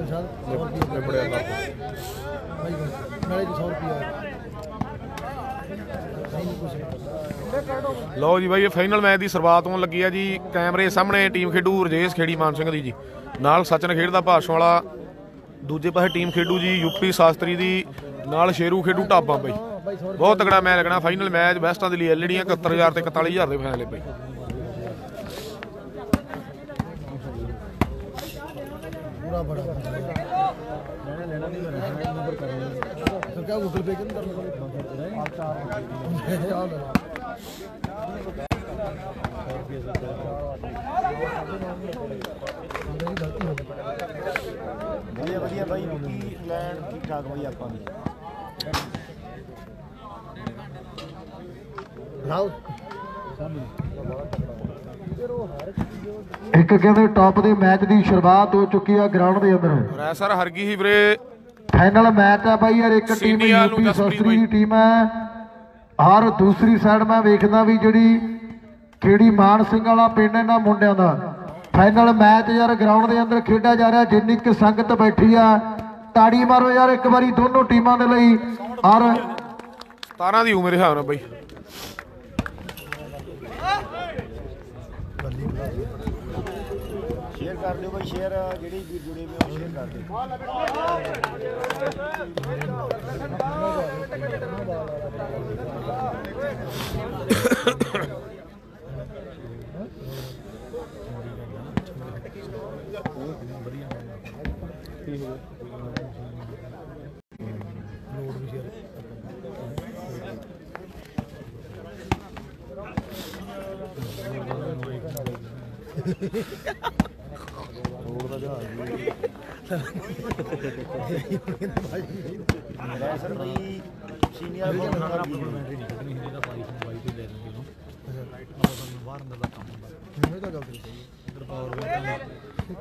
ਨਿਬੜਿਆ ਕੰਮ ਨਾਲੇ 100 ਰੁਪਏ ਲਓ ਜੀ ਬਾਈ ਇਹ ਫਾਈਨਲ ਮੈਚ ਦੀ ਸ਼ੁਰੂਆਤ ਹੋਣ ਲੱਗੀ ਹੈ ਜੀ। ਕੈਮਰੇ ਸਾਹਮਣੇ ਟੀਮ ਖੇਡੂ ਰਜੇਸ਼ ਖੇੜੀ ਮਾਨ ਸਿੰਘ ਦੀ ਜੀ। ਨਾਲ ਸਚਨ ਖੇਡਦਾ ਭਾਸ਼ਣ ਵਾਲਾ ਦੂਜੇ ਪਾਸੇ ਟੀਮ ਖੇਡੂ ਜੀ ਯੂਪੀ ਸ਼ਾਸਤਰੀ ਦੀ ਨਾਲ ਸ਼ੇਰੂ ਖੇਡੂ ਢਾਬਾ ਬਾਈ। ਬਹੁਤ ਤਗੜਾ ਮੈਚ ਲੱਗਣਾ ਫਾਈਨਲ ਮੈਚ ਵੈਸਟਾਂ ਦੇ ਲਈ ਐਲਡੀਆਂ 71000 ਤੇ 41000 ਦੇ ਫਾਈਨਲ ਬਾਈ। ਪੂਰਾ ਬੜਾ। ਲੈਣਾ ਲੈਣਾ ਨਹੀਂ ਮੈਂ ਨੰਬਰ ਕਰ ਲਿਆ ਤਾਂ ਕਿਆ ਗੂਗਲ ਪੇ ਕਿੰਨ ਕਰਨਾ ਕੋਲੇ ਆ ਚਾਰ ਆ ਲੈ ਵਧੀਆ ਬਾਈ ਕੀ ਇੰਗਲੈਂਡ ਠੀਕ ਠਾਕ ਬਾਈ ਆਪਾਂ ਵੀ? ਲਾਓ। ਇੱਕ ਕਹਿੰਦੇ ਟੌਪ ਦੇ ਮੈਚ ਦੀ ਸ਼ੁਰੂਆਤ ਹੋ ਚੁੱਕੀ ਆ ਗਰਾਊਂਡ ਦੇ ਅੰਦਰ। ਰੈਸਰ ਹਰਗੀ ਹੀ ਵੀਰੇ ਫਾਈਨਲ ਮੈਚ ਆ ਬਾਈ ਯਾਰ ਇੱਕ ਟੀਮ ਯੂਪੀ ਸ਼ਾਸਤਰੀ ਦੀ। ਟੀਮ ਹੈ ਔਰ ਦੂਸਰੀ ਸਾਈਡ ਮੈਂ ਵੇਖਦਾ ਵੀ ਜਿਹੜੀ ਖੇੜੀ ਮਾਨ ਸਿੰਘ ਵਾਲਾ ਪਿੰਡ ਇਹਨਾਂ ਮੁੰਡਿਆਂ ਦਾ। ਫਾਈਨਲ ਮੈਚ ਯਾਰ ਗਰਾਊਂਡ ਦੇ ਅੰਦਰ ਖੇਡਿਆ ਜਾ ਰਿਹਾ ਜਿੰਨੀ ਕਿ ਸੰਗਤ ਬੈਠੀ ਆ। ਤਾੜੀ ਮਾਰੋ ਯਾਰ ਇੱਕ ਵਾਰੀ ਦੋਨੋਂ ਟੀਮਾਂ ਦੇ ਲਈ। ਔਰ 17 ਦੀ ਉਮਰ ਹੈ ਨਾ ਬਾਈ। ਕਰ ਲਿਓ ਬਾਈ ਸ਼ੇਅਰ ਜਿਹੜੀ ਵੀ ਜੁੜੇ ਹੋਏ ਉਹ ਸ਼ੇਅਰ ਕਰ ਦਿਓ। ਮੈਂ ਸਰ ਬਾਈ ਸੀਨੀਅਰ ਬਹੁਤ ਨਾਲ ਮੈਨੂੰ ਤਾਂ ਗੱਲ ਤੇਰੀ ਸਹੀ ਇਧਰ ਪਾਵਰ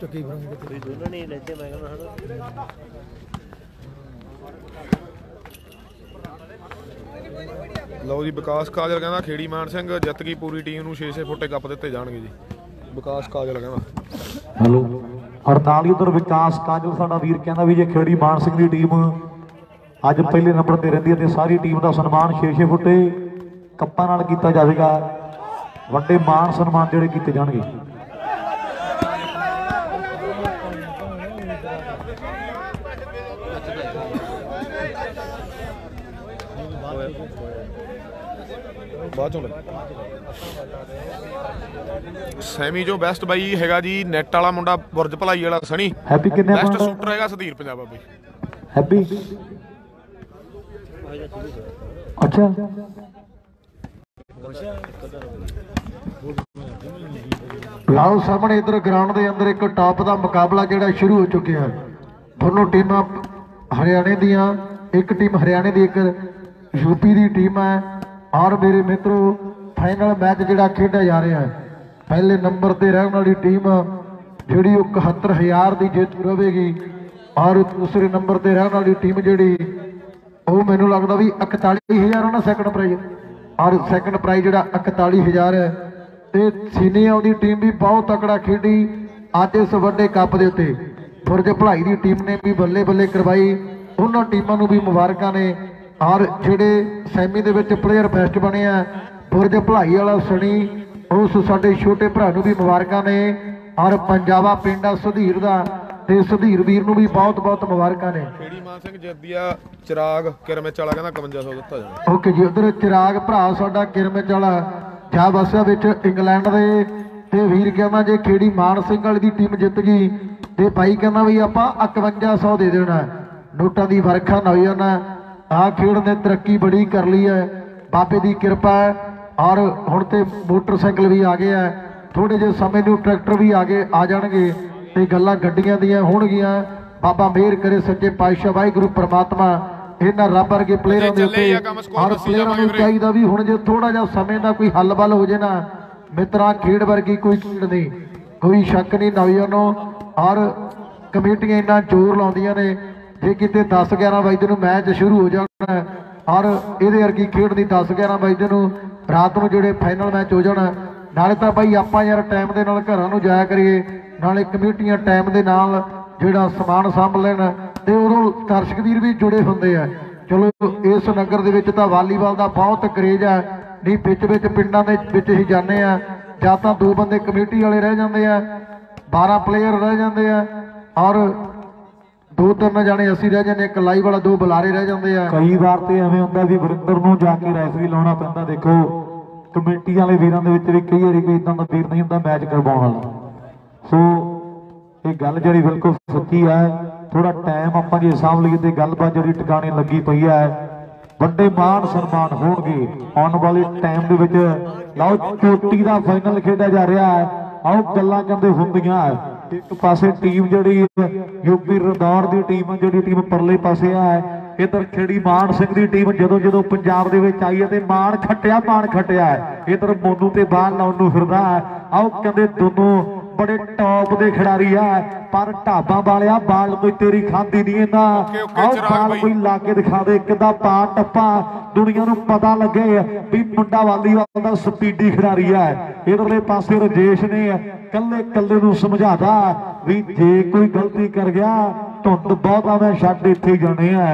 ਚੱਕੀ ਫਰਾਂਗੇ ਤੇ ਦੋਨੋਂ ਨਹੀਂ ਲੈਤੇ ਮੈਂ ਕਹਿੰਦਾ ਹਨਾ। ਲਓ ਜੀ ਵਿਕਾਸ ਕਾਜਲ ਕਹਿੰਦਾ ਖੇੜੀ ਮਾਨ ਸਿੰਘ ਜਿੱਤ ਗਈ ਪੂਰੀ ਟੀਮ ਨੂੰ 6-6 ਫੁੱਟੇ ਕੱਪ ਦਿੱਤੇ ਜਾਣਗੇ ਜੀ। ਵਿਕਾਸ ਕਾਜਲ ਕਹਿੰਦਾ। ਹੈਲੋ। 48 ਉਧਰ ਵਿਕਾਸ ਕਾਜਲ, ਸਾਡਾ ਵੀਰ ਕਹਿੰਦਾ ਵੀ ਜੇ ਖੇੜੀ ਮਾਨ ਸਿੰਘ ਦੀ ਟੀਮ ਅੱਜ ਪਹਿਲੇ ਨੰਬਰ ਤੇ ਰਹਿੰਦੀ ਹੈ ਤੇ ਸਾਰੀ ਟੀਮ ਦਾ ਸਨਮਾਨ 6-6 ਫੁੱਟੇ ਕੱਪਾਂ ਨਾਲ ਕੀਤਾ ਜਾਵੇਗਾ। ਵੱਡੇ ਮਾਨ ਸਨਮਾਨ ਜਿਹੜੇ ਕੀਤੇ ਜਾਣਗੇ। ਬਾਅਦ ਚੋਂ ਲੈ ਸੈਮੀ ਜੋ ਬੈਸਟ ਬਾਈ ਹੈਗਾ ਜੀ ਨੈਟ ਵਾਲਾ ਮੁੰਡਾ ਬੁਰਜ ਭਲਾਈ ਵਾਲਾ ਸਣੀ ਹੈਪੀ ਕਿੰਨੇ ਬੈਸਟ ਸ਼ੂਟਰ ਹੈਗਾ ਸਦੀਰ ਪੰਜਾਬਾ ਬਾਈ ਹੈਪੀ ਅੱਛਾ। ਲਾਓ ਸਾਹਮਣੇ ਇਧਰ ਗਰਾਊਂਡ ਦੇ ਅੰਦਰ ਇੱਕ ਟਾਪ ਦਾ ਮੁਕਾਬਲਾ ਜਿਹੜਾ ਸ਼ੁਰੂ ਹੋ ਚੁੱਕਿਆ ਹੈ। ਦੋਨੋਂ ਟੀਮਾਂ ਹਰਿਆਣੇ ਦੀਆਂ ਇੱਕ ਟੀਮ ਹਰਿਆਣੇ ਦੀ ਇੱਕ ਯੂਪੀ ਦੀ ਟੀਮ ਹੈ। ਔਰ ਮੇਰੇ ਮਿੱਤਰੋ ਫਾਈਨਲ ਮੈਚ ਜਿਹੜਾ ਖੇਡਿਆ ਜਾ ਰਿਹਾ ਹੈ, ਪਹਿਲੇ ਨੰਬਰ ਤੇ ਰਹਿਣ ਵਾਲੀ ਟੀਮ ਜਿਹੜੀ ਉਹ 71000 ਦੀ ਜੇਤੂ ਰਹੇਗੀ ਔਰ ਦੂਸਰੇ ਨੰਬਰ ਤੇ ਰਹਿਣ ਵਾਲੀ ਟੀਮ ਜਿਹੜੀ, ਉਹ ਮੈਨੂੰ ਲੱਗਦਾ ਵੀ 41000 ਉਹਨਾਂ ਸੈਕੰਡ ਪ੍ਰਾਈਜ਼ ਔਰ ਸੈਕੰਡ ਪ੍ਰਾਈਜ਼ ਜਿਹੜਾ 41000 ਹੈ, ਤੇ ਸੀਨੀਅਰ ਦੀ ਟੀਮ ਵੀ ਬਹੁਤ ਤਕੜਾ ਖੇਡੀ ਅੱਜ ਇਸ ਵੱਡੇ ਕੱਪ ਦੇ ਉੱਤੇ। ਫੁਰਜ ਭਲਾਈ ਦੀ ਟੀਮ ਨੇ ਵੀ ਬੱਲੇ ਬੱਲੇ ਕਰਵਾਈ, ਉਹਨਾਂ ਟੀਮਾਂ ਨੂੰ ਵੀ ਮੁਬਾਰਕਾਂ ਨੇ। ਔਰ ਜਿਹੜੇ ਸੈਮੀ ਦੇ ਵਿੱਚ ਪਲੇਅਰ ਬੈਸਟ ਬਣੇ ਆ। ਫੁਰਜ ਭਲਾਈ ਵਾਲਾ ਸਣੀ ਉਸ ਸਾਡੇ ਛੋਟੇ ਭਰਾ ਨੂੰ ਵੀ ਮੁਬਾਰਕਾਂ ਨੇ। ਔਰ ਪੰਜਾਬਾ ਪਿੰਡ ਆ ਸੁਧੀਰ ਦਾ ਤੇ ਸੁਧੀਰ ਵੀਰ ਨੂੰ ਵੀ ਬਹੁਤ ਬਹੁਤ ਮੁਬਾਰਕਾਂ ਨੇ। ਖੇੜੀ ਮਾਨ ਸਿੰਘ ਜਿੱਤਦੀਆ ਚਿਰਾਗ ਕਿਰਮਿਚ ਵਾਲਾ ਕਹਿੰਦਾ 5100 ਦਿੱਤਾ ਜਾਣਾ। ਓਕੇ ਜੀ ਉਧਰ ਚਿਰਾਗ ਭਰਾ ਸਾਡਾ ਕਿਰਮਿਚ ਵਾਲਾ ਜਾ ਵਸਿਆ ਵਿੱਚ ਇੰਗਲੈਂਡ ਦੇ। ਤੇ ਵੀਰ ਕਹਿੰਦਾ ਜੇ ਖੇੜੀ ਮਾਨ ਸਿੰਘ ਵਾਲੀ ਦੀ ਟੀਮ ਜਿੱਤ ਗਈ ਤੇ ਭਾਈ ਕਹਿੰਦਾ ਵੀ ਆਪਾਂ 5100 ਦੇ ਦੇਣਾ। ਨੋਟਾਂ ਦੀ ਵਰਖਾ ਨਾ ਹੋਈ ਜਾਣਾ ਆ ਖੇਡ ਨੇ ਤਰੱਕੀ ਬੜੀ ਕਰ ਲਈ ਹੈ। ਬਾਬੇ ਦੀ ਕਿਰਪਾ ਹੈ ਔਰ ਹੁਣ ਤੇ ਮੋਟਰਸਾਈਕਲ ਵੀ ਆ ਗਏ ਆ ਥੋੜੇ ਜਿਹੇ ਸਮੇਂ ਨੂੰ ਟਰੈਕਟਰ ਵੀ ਆ ਗਏ ਆ ਜਾਣਗੇ ਤੇ ਗੱਲਾਂ ਗੱਡੀਆਂ ਦੀਆਂ ਹੋਣਗੀਆਂ। ਬਾਬਾ ਮਿਹਰ ਕਰੇ ਸੱਚੇ ਪਾਤਸ਼ਾਹ ਵਾਹਿਗੁਰੂ ਪ੍ਰਮਾਤਮਾ ਇਹਨਾਂ ਰੱਬ ਵਰਗੇ ਪਲੇਅਰਾਂ ਦੇ ਉੱਤੇ ਔਰ ਪਲੇਅਰਾਂ ਨੂੰ। ਚਾਹੀਦਾ ਵੀ ਹੁਣ ਜੇ ਥੋੜਾ ਜਿਹਾ ਸਮੇਂ ਦਾ ਕੋਈ ਹੱਲ-ਬੱਲ ਹੋ ਜੇ ਨਾ ਮਿੱਤਰਾਂ ਖੇਡ ਵਰਗੀ ਕੋਈ ਖੇਡ ਨਹੀਂ ਕੋਈ ਸ਼ੱਕ ਨਹੀਂ ਨੌਜਵਾਨੋ। ਔਰ ਕਮੇਟੀਆਂ ਇੰਨਾ ਜ਼ੋਰ ਲਾਉਂਦੀਆਂ ਨੇ ਜੇ ਕਿਤੇ 10 11 ਵਜੇ ਨੂੰ ਮੈਚ ਸ਼ੁਰੂ ਹੋ ਜਾਣਾ ਔਰ ਇਹਦੇ ਵਰਗੀ ਖੇਡ ਦੀ 10 11 ਵਜੇ ਨੂੰ ਰਾਤ ਨੂੰ ਜਿਹੜੇ ਫਾਈਨਲ ਮੈਚ ਹੋ ਜਾਣਾ, ਨਾਲੇ ਤਾਂ ਬਾਈ ਆਪਾਂ ਯਾਰ ਟਾਈਮ ਦੇ ਨਾਲ ਘਰਾਂ ਨੂੰ ਜਾਇਆ ਕਰੀਏ, ਨਾਲੇ ਕਮੇਟੀਆਂ ਟਾਈਮ ਦੇ ਨਾਲ ਜਿਹੜਾ ਸਮਾਨ ਸਾਂਭ ਲੈਣ ਤੇ ਉਦੋਂ ਦਰਸ਼ਕ ਵੀਰ ਵੀ ਜੁੜੇ ਹੁੰਦੇ ਆ। ਚਲੋ ਇਸ ਨਗਰ ਦੇ ਵਿੱਚ ਤਾਂ ਵਾਲੀਬਾਲ ਦਾ ਬਹੁਤ ਕਰੇਜ ਹੈ ਨਹੀਂ, ਵਿੱਚ ਵਿੱਚ ਪਿੰਡਾਂ ਦੇ ਵਿੱਚ ਹੀ ਜਾਂਦੇ ਆ। ਜਾਂ ਤਾਂ ਦੋ ਬੰਦੇ ਕਮੇਟੀ ਵਾਲੇ ਰਹਿ ਜਾਂਦੇ ਆ 12 ਪਲੇਅਰ ਰਹਿ ਜਾਂਦੇ ਆ। ਔਰ ਦੋ ਤਿੰਨ ਜਾਣੇ ਅਸੀਂ ਰਹਿ ਜਾਂਦੇ ਇੱਕ ਲਾਈਵ ਵਾਲਾ ਦੋ ਬੁਲਾਰੇ ਰਹਿ ਜਾਂਦੇ ਆ। ਕਈ ਵਾਰ ਤੇ ਐਵੇਂ ਹੁੰਦਾ ਵੀ ਵਰਿੰਦਰ ਨੂੰ ਜਾ ਕੇ ਰੈਫਰੀ ਲਾਉਣਾ ਪੈਂਦਾ, ਦੇਖੋ, ਕਮੇਟੀ ਵਾਲੇ ਵੀਰਾਂ ਦੇ ਵਿੱਚ ਵੀ ਕਈ ਵਾਰੀ ਕੋਈ ਇਦਾਂ ਦਾ ਵੀਰ ਨਹੀਂ ਹੁੰਦਾ ਮੈਚ ਕਰਵਾਉਣ ਵਾਲਾ। ਸੋ, ਇਹ ਗੱਲ ਜਿਹੜੀ ਬਿਲਕੁਲ ਸੱਚੀ ਹੈ ਥੋੜਾ ਟਾਈਮ ਆਪਾਂ ਜੇ ਸਾਂਭ ਲਈਏ ਤੇ ਗੱਲਬਾਤ ਜਿਹੜੀ ਟਿਕਾਣੇ ਲੱਗੀ ਪਈ ਹੈ ਵੱਡੇ ਮਾਣ ਸਨਮਾਨ ਹੋਣਗੇ। ਆਉਣ ਵਾਲੇ ਟਾਈਮ ਦੇ ਵਿੱਚ, ਲਓ, ਚੋਟੀ ਦਾ ਫਾਈਨਲ ਖੇਡਿਆ ਜਾ ਰਿਹਾ ਹੈ। ਆਓ, ਗੱਲਾਂ ਕਹਿੰਦੇ ਹੁੰਦੀਆਂ ਹੈ। ਇੱਕ ਪਾਸੇ ਟੀਮ ਜਿਹੜੀ ਯੂਪੀ ਰਦੌਰ ਦੀ ਟੀਮ ਜਿਹੜੀ ਟੀਮ ਪਰਲੇ ਪਾਸੇ ਆ, ਇਧਰ ਖੇੜੀ ਮਾਨ ਸਿੰਘ ਦੀ ਟੀਮ ਜਦੋਂ ਜਦੋਂ ਪੰਜਾਬ ਦੇ ਵਿੱਚ ਆਈ ਹੈ ਤੇ ਮਾਨ ਖੱਟਿਆ ਮਾਨ ਖੱਟਿਆ ਹੈ ਇਧਰ ਮੋਨੂ ਤੇ ਬਾਹਰ ਲਾਉਣ ਨੂੰ ਫਿਰਦਾ ਹੈ ਆਓ ਕਹਿੰਦੇ ਦੋਨੋਂ ਬੜੇ ਟੌਪ ਦੇ ਖਿਡਾਰੀ ਆ ਪਰ ਢਾਬਾਂ ਵਾਲਿਆ ਬਾਲ ਕੋਈ ਤੇਰੀ ਖਾਂਦੀ ਨਹੀਂ ਇਹਨਾਂ ਚਿਰਾਗ ਬਾਲ। ਕੋਈ ਲਾ ਕੇ ਦਿਖਾ ਦੇ ਕਿੱਦਾਂ ਪਾ ਟੱਪਾ ਦੁਨੀਆ ਨੂੰ ਪਤਾ ਲੱਗੇ ਵੀ ਮੁੰਡਾ ਵਾਲੀਬਾਲ ਦਾ ਸਪੀਡੀ ਖਿਡਾਰੀ ਆ ਇਧਰਲੇ ਪਾਸੇ ਰਜੇਸ਼ ਨੇ ਕੱਲੇ ਕੱਲੇ ਨੂੰ ਸਮਝਾਦਾ ਵੀ ਜੇ ਕੋਈ ਗਲਤੀ ਕਰ ਗਿਆ ਧੁੰਦ ਬਹੁਤਾ ਮੈਂ ਛੱਡ ਇੱਥੇ ਜਾਣੇ ਆ।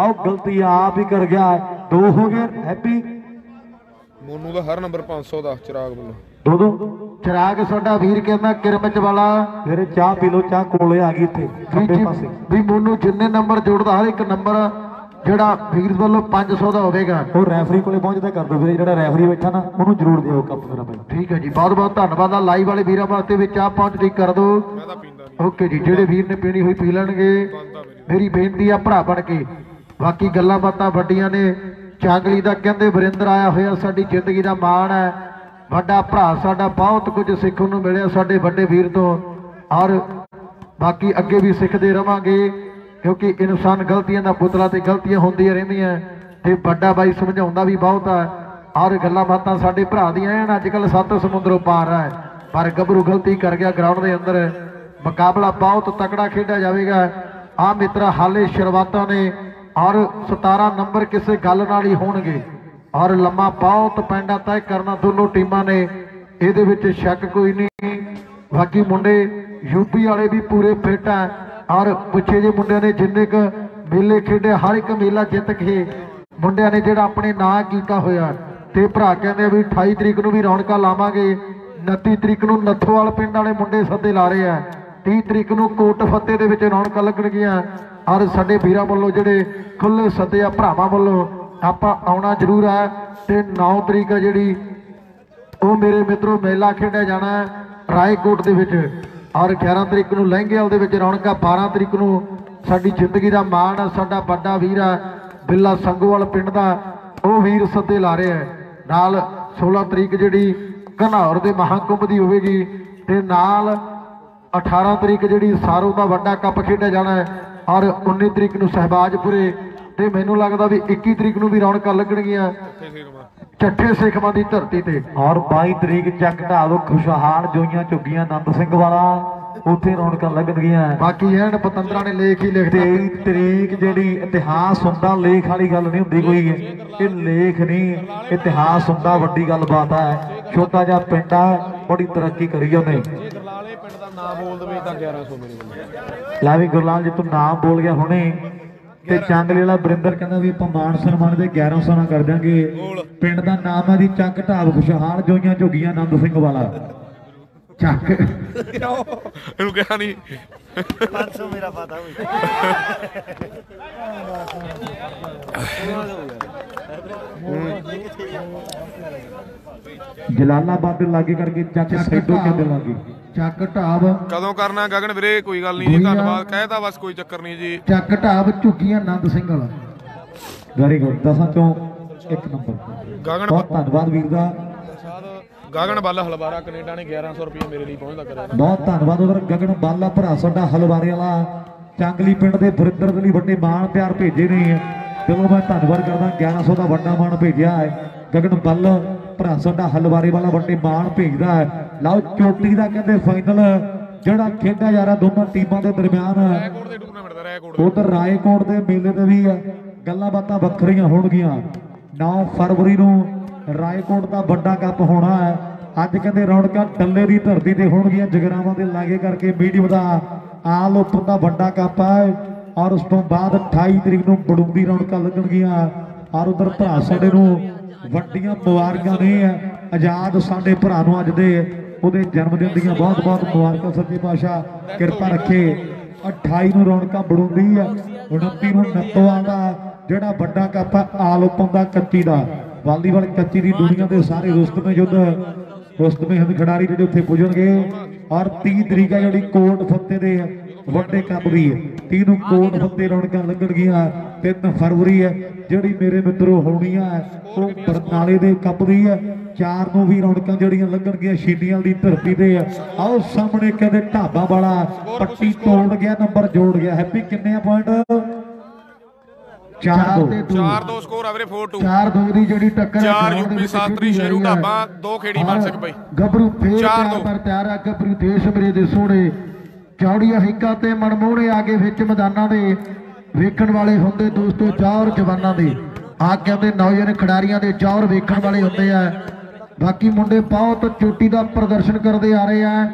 ਆਓ ਗਲਤੀ ਆਪ ਹੀ ਕਰ ਗਿਆ ਦੋ ਹੋ ਗਏ ਹੈਪੀ ਮੋਨੂ ਦਾ ਹਰ ਨੰਬਰ 500 ਦਾ ਚਿਰਾਗ ਵੱਲੋਂ। ਦੋ ਦੋ ਚਿਰਾਗ ਸਾਡਾ ਵੀਰ ਕਹਿੰਦਾ ਕਿਰਮਚ ਵਾਲਾ। ਮੇਰੇ ਚਾਹ ਪੀ ਲੋ ਚਾਹ ਕੋਲੇ ਆ ਗਈ ਇੱਥੇ ਵੀ ਖੱਬੇ ਪਾਸੇ। ਵੀ ਮੈਨੂੰ ਜਿੰਨੇ ਨੰਬਰ ਜੋੜਦਾ ਹਰ ਇੱਕ ਨੰਬਰ ਜਿਹੜਾ ਵੀਰ ਵੱਲੋਂ 500 ਦਾ ਹੋਵੇਗਾ। ਉਹ ਰੈਫਰੀ ਕੋਲੇ ਪਹੁੰਚਦਾ ਕਰ ਦੋ ਵੀਰੇ ਜਿਹੜਾ ਰੈਫਰੀ ਬੈਠਾ ਨਾ ਉਹਨੂੰ ਜ਼ਰੂਰ ਦਿਓ ਕੱਪ ਮੇਰਾ ਭਾਈ ਠੀਕ ਹੈ ਜੀ ਬਹੁਤ ਬਹੁਤ ਧੰਨਵਾਦ ਆ ਲਾਈਵ ਵਾਲੇ ਵੀਰਾਂ ਵਾਸਤੇ ਵੀ ਚਾਹ ਪਹੁੰਚਦੀ ਕਰ ਨਹੀਂ। ਓਕੇ ਜੀ ਜਿਹੜੇ ਵੀਰ ਨੇ ਪੀਣੀ ਹੋਈ ਪੀ ਲੈਣਗੇ। ਮੇਰੀ ਬੇਨਤੀ ਆ ਭਰਾ ਬਣ ਕੇ। ਬਾਕੀ ਗੱਲਾਂ ਬਾਤਾਂ ਵੱਡੀਆਂ ਨੇ। ਚਾਂਗਲੀ ਦਾ ਕਹਿੰਦੇ ਵਰਿੰਦਰ ਆਇਆ ਹੋਇਆ ਸਾਡੀ ਜ਼ਿੰਦਗੀ ਦਾ ਮਾਣ ਹੈ। ਵੱਡਾ ਭਰਾ, ਸਾਡਾ ਬਹੁਤ ਕੁਝ ਸਿੱਖਣ ਨੂੰ ਮਿਲਿਆ, ਸਾਡੇ ਵੱਡੇ ਵੀਰ ਤੋਂ। ਔਰ ਬਾਕੀ ਅੱਗੇ ਵੀ ਸਿੱਖਦੇ ਰਵਾਂਗੇ, ਕਿਉਂਕਿ ਇਨਸਾਨ ਗਲਤੀਆਂ ਦਾ ਪੁਤਲਾ ਤੇ ਗਲਤੀਆਂ ਹੁੰਦੀਆਂ ਰਹਿੰਦੀਆਂ। ਤੇ ਵੱਡਾ ਬਾਈ ਸਮਝਾਉਂਦਾ ਵੀ ਬਹੁਤ ਹੈ ਔਰ ਗੱਲਾਂ ਬਾਤਾਂ ਸਾਡੇ ਭਰਾ ਦੀਆਂ ਐਨ ਅੱਜ ਕੱਲ ਸੱਤ ਸਮੁੰਦਰੋਂ ਪਾਰ ਹੈ ਪਰ ਗੱਭਰੂ ਗਲਤੀ ਕਰ ਗਿਆ ਗਰਾਊਂਡ ਦੇ ਅੰਦਰ। ਮੁਕਾਬਲਾ ਬਹੁਤ ਤਕੜਾ ਖੇਡਿਆ ਜਾਵੇਗਾ। ਆ ਮਿੱਤਰਾ ਹਾਲੇ ਸ਼ੁਰੂਆਤਾਂ ਨੇ। ਔਰ 17 ਨੰਬਰ ਕਿਸੇ ਗੱਲ ਨਾਲ ਹੀ ਹੋਣਗੇ। ਔਰ ਲੰਮਾ ਬਹੁਤ ਪੈਂਡਾ ਤੈਅ ਕਰਨਾ ਦੋਨੋਂ ਟੀਮਾਂ ਨੇ। ਇਹਦੇ ਵਿੱਚ ਸ਼ੱਕ ਕੋਈ ਨਹੀਂ। ਬਾਕੀ ਮੁੰਡੇ ਯੂਪੀ ਵਾਲੇ ਵੀ ਪੂਰੇ ਫਿੱਟ ਆ। ਔਰ ਪਿੱਛੇ ਜੇ ਮੁੰਡਿਆਂ ਨੇ ਜਿੰਨੇ ਕ ਮੇਲੇ ਖੇਡੇ, ਹਰ ਇੱਕ ਮੇਲਾ ਜਿੱਤ ਕੇ ਮੁੰਡਿਆਂ ਨੇ ਜਿਹੜਾ ਆਪਣੇ ਨਾਂ ਕੀਤਾ ਹੋਇਆ। ਤੇ ਭਰਾ ਕਹਿੰਦੇ ਆ ਵੀ 28 ਤਰੀਕ ਨੂੰ ਵੀ ਰੌਣਕਾਂ ਲਾਵਾਂਗੇ। 29 ਤਰੀਕ ਨੂੰ ਨੱਥੋਵਾਲ ਪਿੰਡ ਵਾਲੇ ਮੁੰਡੇ ਸੱਦੇ ਲਾ ਰਹੇ ਆ। 30 ਤਰੀਕ ਨੂੰ ਕੋਟ ਫੱਤੇ ਦੇ ਵਿੱਚ ਰੌਣਕਾਂ ਲੱਗਣਗੀਆਂ। ਔਰ ਸਾਡੇ ਵੀਰਾਂ ਵੱਲੋਂ ਜਿਹੜੇ ਖੁੱਲੇ ਸੱਦੇ ਆ ਭਰਾਵਾਂ ਵੱਲੋਂ। ਆਪਾਂ ਆਉਣਾ ਜ਼ਰੂਰ ਹੈ ਤੇ 9 ਤਰੀਕ ਆ ਜਿਹੜੀ, ਉਹ ਮੇਰੇ ਮਿੱਤਰੋ ਮੇਲਾ ਖੇਡਿਆ ਜਾਣਾ ਹੈ ਰਾਏਕੋਟ ਦੇ ਵਿੱਚ। ਔਰ 11 ਤਰੀਕ ਨੂੰ ਲਹਿੰਗੇਵਾਲ ਦੇ ਵਿੱਚ ਰੌਣਕਾਂ 12 ਤਰੀਕ ਨੂੰ ਸਾਡੀ ਜ਼ਿੰਦਗੀ ਦਾ ਮਾਣ ਆ, ਸਾਡਾ ਵੱਡਾ ਵੀਰ ਆ, ਬਿੱਲਾ ਸੰਗੋਵਾਲ ਪਿੰਡ ਦਾ, ਉਹ ਵੀਰ ਸੱਦੇ ਲਾ ਰਿਹਾ ਨਾਲ 16 ਤਰੀਕ ਜਿਹੜੀ ਘਨੌਰ ਦੇ ਮਹਾਕੁੰਭ ਦੀ ਹੋਵੇਗੀ ਤੇ ਨਾਲ 18 ਤਰੀਕ ਜਿਹੜੀ ਸਾਰੋ ਦਾ ਵੱਡਾ ਕੱਪ ਖੇਡਿਆ ਜਾਣਾ ਹੈ। ਔਰ 19 ਤਰੀਕ ਨੂੰ ਸਹਿਬਾਜਪੁਰੇ ਤੇ ਮੈਨੂੰ ਲੱਗਦਾ ਵੀ 21 ਤਰੀਕ ਨੂੰ ਵੀ ਰੌਣਕਾਂ ਲੱਗਣਗੀਆਂ। ਚੱਠੇ ਸਿੱਖਾਂ ਦੀ ਧਰਤੀ ਤੇ। ਔਰ 22 ਤਰੀਕ ਚੱਕ ਢਾਵ ਖੁਸ਼ਹਾਲ ਜੋਈਆਂ ਝੁੱਗੀਆਂ ਆਨੰਦ ਸਿੰਘ ਵਾਲਾ ਉੱਥੇ ਰੌਣਕਾਂ ਲੱਗਣਗੀਆਂ। ਬਾਕੀ ਐਨ ਪਤੰਦਰਾਂ ਨੇ ਲੇਖ ਹੀ ਲਿਖਦੇ 23 ਤਰੀਕ ਜਿਹੜੀ ਇਤਿਹਾਸ ਹੁੰਦਾ ਲੇਖ ਵਾਲੀ ਗੱਲ ਨਹੀਂ ਹੁੰਦੀ ਕੋਈ। ਇਹ ਲੇਖ ਨਹੀਂ ਇਤਿਹਾਸ ਹੁੰਦਾ ਵੱਡੀ ਗੱਲਬਾਤ ਹੈ। ਛੋਟਾ ਜਿਹਾ ਪਿੰਡ ਆ ਬੜੀ ਤਰੱਕੀ ਕਰੀ ਉਹਨੇ। ਜੇ ਗਰਲਾਲੇ ਪਿੰਡ ਦਾ ਨਾਮ ਬੋਲ ਦਵੇ ਤਾਂ 1100 ਮੇਰੇ ਕੋਲ ਲੈ ਵੀ ਗੁਰਲਾਲ ਜੀ ਤੂੰ ਨਾਮ ਬੋਲ ਗਿਆ ਹੁਣੇ। ਤੇ ਚੰਗਲੇ ਵਾਲਾ ਬਰਿੰਦਰ ਕਹਿੰਦਾ ਵੀ ਆਪਾਂ ਮਾਨ ਸਨਮਾਨ ਦੇ 1100 ਨਾਲ ਕਰ ਦਿਆਂਗੇ। ਪਿੰਡ ਦਾ ਨਾਮ ਹੈ ਜੀ ਚੱਕ ਢਾਬ ਖੁਸ਼ਹਾਲ ਜੋਈਆਂ ਝੁੱਗੀਆਂ ਆਨੰਦ ਸਿੰਘ ਵਾਲਾ। ਚੱਕ। ਇਹਨੂੰ ਕਿਹਾ ਨਹੀਂ 500 ਮੇਰਾ ਪਤਾ ਹੋਈ ਜਲਾਲਾਬਾਦ ਦੇ ਲਾਗੇ ਕਰਕੇ ਚੱਕ ਸੈਡੋ ਕਹਿੰਦੇ ਲਾਗੇ। ਚੱਕ ਢਾਬ। ਕਦੋਂ ਕਰਨਾ ਗਗਨ ਵੀਰੇ? ਕੋਈ ਗੱਲ ਨਹੀਂ ਜੀ ਧੰਨਵਾਦ। ਕਹਿਤਾ ਬਸ ਕੋਈ ਚੱਕਰ ਨਹੀਂ ਜੀ। ਚੱਕ ਢਾਬ ਝੁੱਗੀਆਂ ਆਨੰਦ ਸਿੰਘ ਵਾਲਾ। ਵੈਰੀ ਗੁੱਡ ਦਸਾਂ ਚੋਂ ਇੱਕ ਨੰਬਰ ਗਗਨ ਬਹੁਤ ਧੰਨਵਾਦ ਵੀਰ ਦਾ। ਗਗਨ ਬੱਲ ਹਲਵਾਰਾ ਕੈਨੇਡਾ ਨੇ 1100 ਰੁਪਏ ਮੇਰੇ ਲਈ ਪਹੁੰਚਦਾ ਕਰਿਆ ਬਹੁਤ ਧੰਨਵਾਦ ਉਧਰ ਗਗਨ ਬਾਲਾ ਭਰਾ ਸਾਡਾ ਹਲਵਾਰੇ ਵਾਲਾ। ਚੰਗਲੀ ਪਿੰਡ ਦੇ ਫਰਿੰਦਰ ਦੇ ਲਈ ਵੱਡੇ ਮਾਣ ਪਿਆਰ ਭੇਜੇ ਨੇ। ਚਲੋ ਮੈਂ ਧੰਨਵਾਦ ਕਰਦਾ 1100 ਦਾ ਵੱਡਾ ਮਾਣ ਭੇਜਿਆ ਹੈ। ਗਗਨ ਬੱਲ ਭਰਾ ਸਾਡਾ ਹਲਵਾਰੇ ਵਾਲਾ ਵੱਡੇ ਮਾਣ ਭੇਜਦਾ ਹੈ। ਲਓ ਚੋਟੀ ਦਾ ਕਹਿੰਦੇ ਫਾਈਨਲ ਜਿਹੜਾ ਖੇਡਿਆ ਜਾ ਰਿਹਾ ਦੋਨਾਂ ਟੀਮਾਂ ਦੇ ਦਰਮਿਆਨ। ਰੈਕੋਰਡ ਦੇ ਟੂਰਨਾਮੈਂਟ ਦਾ ਰੈਕੋਰਡ ਉਧਰ ਰਾਏਕੋਟ ਦੇ ਮੇਲੇ ਤੇ ਵੀ ਗੱਲਾਂ ਬਾਤਾਂ ਵੱਖਰੀਆਂ ਹੋਣਗੀਆਂ। 9 ਫਰਵਰੀ ਨੂੰ ਰਾਏਕੋਟ ਦਾ ਵੱਡਾ ਕੱਪ ਹੋਣਾ ਹੈ। ਅੱਜ ਕਹਿੰਦੇ ਰੌਣਕਾਂ ਟੱਲੇ ਦੀ ਧਰਤੀ ਤੇ ਹੋਣਗੀਆਂ ਜਗਰਾਵਾਂ ਦੇ ਲਾਗੇ ਕਰਕੇ ਮੀਡੀਅਮ ਦਾ ਆਲ ਓਪਨ ਦਾ ਵੱਡਾ ਕੱਪ ਹੈ। ਔਰ ਉਸ ਤੋਂ ਬਾਅਦ 28 ਤਰੀਕ ਨੂੰ ਬੜੂੰਦੀ ਰੌਣਕਾਂ ਲੱਗਣਗੀਆਂ। ਔਰ ਉਧਰ ਭਰਾ ਸਾਡੇ ਨੂੰ ਵੱਡੀਆਂ ਮੁਬਾਰਕਾਂ ਨੇ। ਆਜ਼ਾਦ ਸਾਡੇ ਭਰਾ ਨੂੰ ਅੱਜ ਦੇ ਉਹਦੇ ਜਨਮ ਦਿਨ ਦੀਆਂ ਬਹੁਤ ਬਹੁਤ ਮੁਬਾਰਕਾਂ, ਸੱਚੇ ਪਾਤਸ਼ਾਹ। ਕਿਰਪਾ ਰੱਖੇ। 28 ਨੂੰ ਰੌਣਕਾਂ ਬੜੂੰਦੀ ਆ 29 ਨੂੰ ਨੱਤੋਆਂ ਦਾ, ਜਿਹੜਾ ਵੱਡਾ ਕੱਪ ਆ, ਆਲ ਦਾ ਕੱਚੀ ਦਾ। ਵਾਲੀਬਾਲ ਕੱਚੀ ਦੀ ਦੁਨੀਆ ਦੇ ਸਾਰੇ ਰੁਸਤਮੇ ਯੁੱਧ, ਰੁਸਤਮੇ ਹਿੰਦ ਖਿਡਾਰੀ ਜਿਹੜੇ ਉੱਥੇ ਪੁੱਜਣਗੇ। ਔਰ 30 ਤਰੀਕ ਆ ਜਿਹੜੀ ਕੋਟ ਫੱਤੇ ਦੇ ਵੱਡੇ ਕੱਪ ਦੀ ਹੈ 30 ਨੂੰ ਕੋਟ ਫੱਤੇ ਰੌਣਕਾਂ ਲੱਗਣਗੀਆਂ 3 ਫਰਵਰੀ ਹੈ ਜਿਹੜੀ ਮੇਰੇ ਮਿੱਤਰੋ ਹੋਣੀ ਆ, ਉਹ ਬਰਨਾਲੇ ਦੇ ਕੱਪ ਦੀ ਹੈ 4 ਨੂੰ ਵੀ ਰੌਣਕਾਂ ਜਿਹੜੀਆਂ ਲੱਗਣਗੀਆਂ ਸ਼ੀਨੀਆਂ ਦੀ ਧਰਤੀ ਤੇ। ਆਓ ਸਾਹਮਣੇ ਕਹਿੰਦੇ ਢਾਬਾ ਵਾਲਾ ਪੱਟੀ ਤੋੜ ਗਿਆ ਨੰਬਰ ਜੋੜ ਗਿਆ। ਹੈਪੀ ਕਿੰਨੇ ਆ ਪੁਆਇੰਟ 4 ਚਾਰ ਦੋ। ਤੇ ਦੋ। 4-2 ਸਕੋਰ ਆ ਵੀਰੇ 4-2 ਚਾਰ ਦੋ ਦੀ ਜਿਹੜੀ ਟੱਕਰ ਹੈ ਚਾਰ ਯੂਪੀ ਸਾਤਰੀ ਸ਼ੇਰੂ। ਢਾਬਾ ਦੋ ਖੇੜੀ ਮਾਨ ਸਿੰਘ ਬਾਈ। ਗੱਭਰੂ ਫੇਰ ਚਾਰ। ਪਰ ਤਿਆਰ ਆ ਗੱਭਰੂ ਦੇਸ਼ ਮੇਰੇ ਦੇ ਸੋਹਣੇ। ਚੌੜੀਆਂ ਹਿੱਕਾਂ ਤੇ ਮਨਮੋਹਣੇ ਆ ਕੇ ਵਿੱਚ ਮੈਦਾਨਾਂ ਦੇ। ਵੇਖਣ ਵਾਲੇ ਹੁੰਦੇ ਦੋਸਤੋ ਜੌਹਰ ਜਵਾਨਾਂ ਦੇ। ਆ ਕਹਿੰਦੇ ਨੌਜਵਾਨ ਖਿਡਾਰੀਆਂ ਦੇ ਜੌਹਰ ਵੇਖਣ ਵਾਲੇ ਹੁੰਦੇ ਆ। ਬਾਕੀ ਮੁੰਡੇ ਬਹੁਤ ਚੋਟੀ ਦਾ ਪ੍ਰਦਰਸ਼ਨ ਕਰਦੇ ਆ ਰਹੇ ਆ।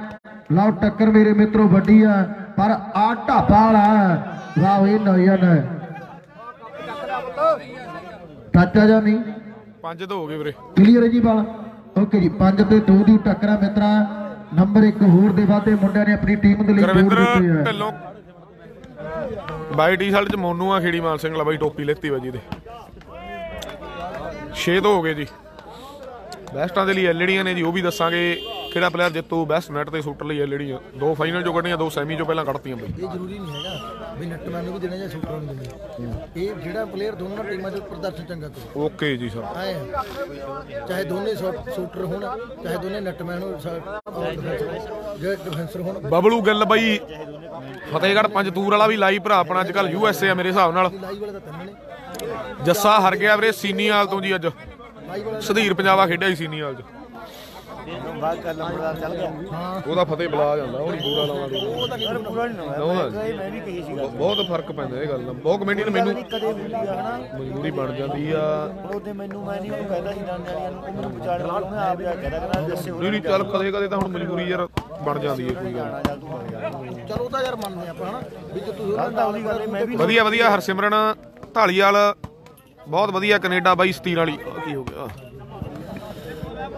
ਲਓ ਟੱਕਰ ਮੇਰੇ ਮਿੱਤਰੋ ਵੱਡੀ ਆ ਪਰ ਆ ਢਾਬਾ ਵਾਲਾ ਵਾਹ ਇਹ ਨੌਜਵਾਨ ਟੱਚਾ ਜਾਂ ਨਹੀਂ? 5-2 ਹੋ ਗਏ ਵੀਰੇ। ਕਲੀਅਰ ਹੈ ਜੀ ਬਾਲ? ਓਕੇ ਜੀ 5 ਤੇ 2 ਦੀ ਟੱਕਰਾਂ ਮਿੱਤਰਾ। ਨੰਬਰ 1 ਹੋਰ ਦੇ ਵਾਧੇ ਮੁੰਡਿਆਂ ਨੇ ਆਪਣੀ ਟੀਮ ਦੇ ਲਈ ਜੋੜ ਦਿੱਤੇ ਢਿੱਲੋਂ। ਬਾਈ ਟੀ-ਸ਼ਰਟ ਚ ਮੋਨੂ ਆ ਖੇੜੀ ਮਾਨ ਸਿੰਘ ਲਾ ਬਾਈ ਟੋਪੀ ਲੈਤੀ ਵਾ ਜੀ ਦੇ 6 ਤੋਂ ਹੋ ਗਏ ਜੀ। ਬੈਸਟਾਂ ਦੇ ਲਈ ਐਲਡੀਆਂ ਨੇ ਜੀ ਉਹ ਵੀ ਦੱਸਾਂਗੇ ਕਿਹੜਾ ਪਲੇਅਰ ਜਿੱਤੂ ਬੈਸਟ ਨੈਟ ਤੇ ਸ਼ੂਟਰ ਲਈ ਐਲਡੀਆਂ। ਦੋ ਫਾਈਨਲ ਚੋਂ ਕੱਢੀਆਂ ਦੋ ਸੈਮੀ ਚੋਂ ਪਹਿਲਾਂ ਕੱਢਤੀਆਂ ਬਈ। ਇਹ ਜ਼ਰੂਰੀ ਨਹੀਂ ਹੈਗਾ ਵੀ ਨੱਟਮੈਨ ਨੂੰ ਵੀ ਦੇਣਾ ਜਾਂ ਸ਼ੂਟਰ ਨੂੰ ਦੇਣਾ ਇਹ ਜਿਹੜਾ ਪਲੇਅਰ ਦੋਨੋਂ ਟੀਮਾਂ 'ਚ ਪ੍ਰਦਰਸ਼ਨ ਚੰਗਾ ਕਰੇ। ਓਕੇ ਜੀ ਸਰ। ਆਏ। ਚਾਹੇ ਦੋਨੇ ਸ਼ੂਟਰ ਹੋਣ ਚਾਹੇ ਦੋਨੇ ਨੱਟਮੈਨ ਹੋਣ ਜਿਹੜੇ ਡਿਫੈਂਸਰ ਹੋਣ ਬਬਲੂ ਗਿੱਲ ਬਾਈ ਫਤਿਹਗੜ੍ਹ ਪੰਜਤੂਰ ਵਾਲਾ ਵੀ ਲਾਈ ਭਰਾ ਆਪਣਾ ਅੱਜ ਕੱਲ ਯੂਐਸਏ ਆ ਮੇਰੇ ਹਿਸਾਬ ਨਾਲ। ਜੱਸਾ ਹਰ ਗਿਆ ਵੀਰੇ ਸੀਨੀਆਲ ਤੋਂ ਜੀ ਅੱਜ। ਸੁਧੀਰ ਪੰਜਾਬਾ ਖੇਡਿਆ ਸੀ ਸੀਨੀਆਲ ਚ ਬਾਅਦ ਕਰ ਲੰਬੜਦਾਰ ਚੱਲ ਗਿਆ ਉਹਦਾ ਫਤਿਹ ਬੁਲਾ ਜਾਂਦਾ ਉਹ ਨਹੀਂ ਪੂਰਾ ਲਾਉਣਾ ਪਰ ਪੂਰਾ ਨਹੀਂ। ਲਾਉਂਦਾ ਮੈਂ ਮੈਂ ਵੀ ਕਹੀ ਸੀਗਾ ਬਹੁਤ ਫ਼ਰਕ ਪੈਂਦਾ ਇਹ ਗੱਲ ਦਾ। ਬਹੁਤ ਕਮੇਟੀ ਨੇ ਮੈਨੂੰ ਕਦੇ ਹਨਾ ਮਜਬੂਰੀ ਬਣ ਜਾਂਦੀ ਆ। ਉਹਦੇ ਮੈਨੂੰ ਮੈਂ ਨਹੀਂ ਉਹਨੂੰ ਕਹਿੰਦਾ ਸੀ ਡਾਂਡੇ ਵਾਲਿਆਂ ਨੂੰ ਮੈਨੂੰ ਵਿਚਾਰ ਉਹਨੇ ਆਪ ਜਾ ਕੇ ਕਹਿੰਦਾ ਦੱਸੇ ਨਹੀਂ ਨਹੀਂ ਚੱਲ ਕਦੇ ਕਦੇ ਤਾਂ ਹੁਣ ਮਜਬੂਰੀ ਯਾਰ ਬਣ ਜਾਂਦੀ ਹੈ ਕੋਈ ਗੱਲ। ਚੱਲ ਤੂੰ ਯਾਰ ਮੰਨਦੇ ਆਪਾਂ ਹਨਾ ਵੀ ਜੇ ਤੁਸੀਂ ਮੈਂ ਵੀ ਵਧੀਆ ਵਧੀਆ ਹਰਸਿਮਰਨ ਢਾਲੀਵਾਲ ਬਹੁਤ ਵਧੀਆ ਕੈਨੇਡਾ ਬਾਈ ਸਤੀਰ ਵਾਲੀ। ਕੀ ਹੋ ਗਿਆ?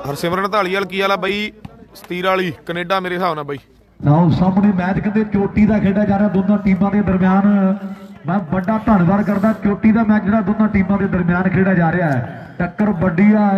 ਹਰਸਿਮਰਨ ਢਾਲੀਵਾਲ ਕੀ ਵਾਲਾ ਬਾਈ? ਸਤੀਰ ਵਾਲੀ ਕੈਨੇਡਾ ਮੇਰੇ ਹਿਸਾਬ ਨਾਲ ਬਾਈ। ਲਓ ਸਾਹਮਣੇ ਮੈਚ ਕਹਿੰਦੇ ਚੋਟੀ ਦਾ ਖੇਡਿਆ ਜਾ ਰਿਹਾ ਦੋਨਾਂ ਟੀਮਾਂ ਦੇ ਦਰਮਿਆਨ। ਮੈਂ ਵੱਡਾ ਧੰਨਵਾਦ ਕਰਦਾ ਚੋਟੀ ਦਾ ਮੈਚ ਜਿਹੜਾ ਦੋਨਾਂ ਟੀਮਾਂ ਦੇ ਦਰਮਿਆਨ ਖੇਡਿਆ ਜਾ ਰਿਹਾ ਹੈ। ਟੱਕਰ ਵੱਡੀ ਆ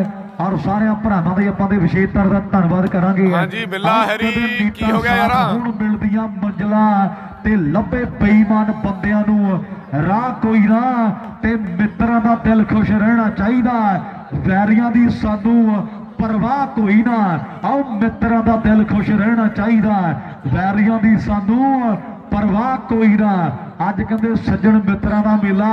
ਔਰ ਸਾਰਿਆਂ ਭਰਾਵਾਂ ਦੇ ਆਪਾਂ ਦੇ ਵਿਸ਼ੇਸ਼ ਤੌਰ ਦਾ ਧੰਨਵਾਦ ਕਰਾਂਗੇ। ਹਾਂਜੀ, ਬਿੱਲਾ ਹੈਰੀ, ਕੀ ਹੋ ਗਿਆ ਯਾਰ? ਹੁਣ ਮਿਲਦੀਆਂ ਮੰਜ਼ਲਾਂ ਤੇ ਲੱਭੇ ਬੇਈਮਾਨ ਬੰਦਿਆਂ ਨੂੰ। ਰਾਹ ਕੋਈ ਨਾ ਤੇ ਮਿੱਤਰਾਂ ਦਾ ਦਿਲ ਖੁਸ਼ ਰਹਿਣਾ ਚਾਹੀਦਾ। ਵੈਰੀਆਂ ਦੀ ਸਾਨੂੰ ਪਰਵਾਹ ਕੋਈ ਨਾ। ਆਓ ਮਿੱਤਰਾਂ ਦਾ ਦਿਲ ਖੁਸ਼ ਰਹਿਣਾ ਚਾਹੀਦਾ। ਵੈਰੀਆਂ ਦੀ ਸਾਨੂੰ ਪਰਵਾਹ ਕੋਈ ਨਾ। ਅੱਜ ਕਹਿੰਦੇ ਸੱਜਣ ਮਿੱਤਰਾਂ ਦਾ ਮੇਲਾ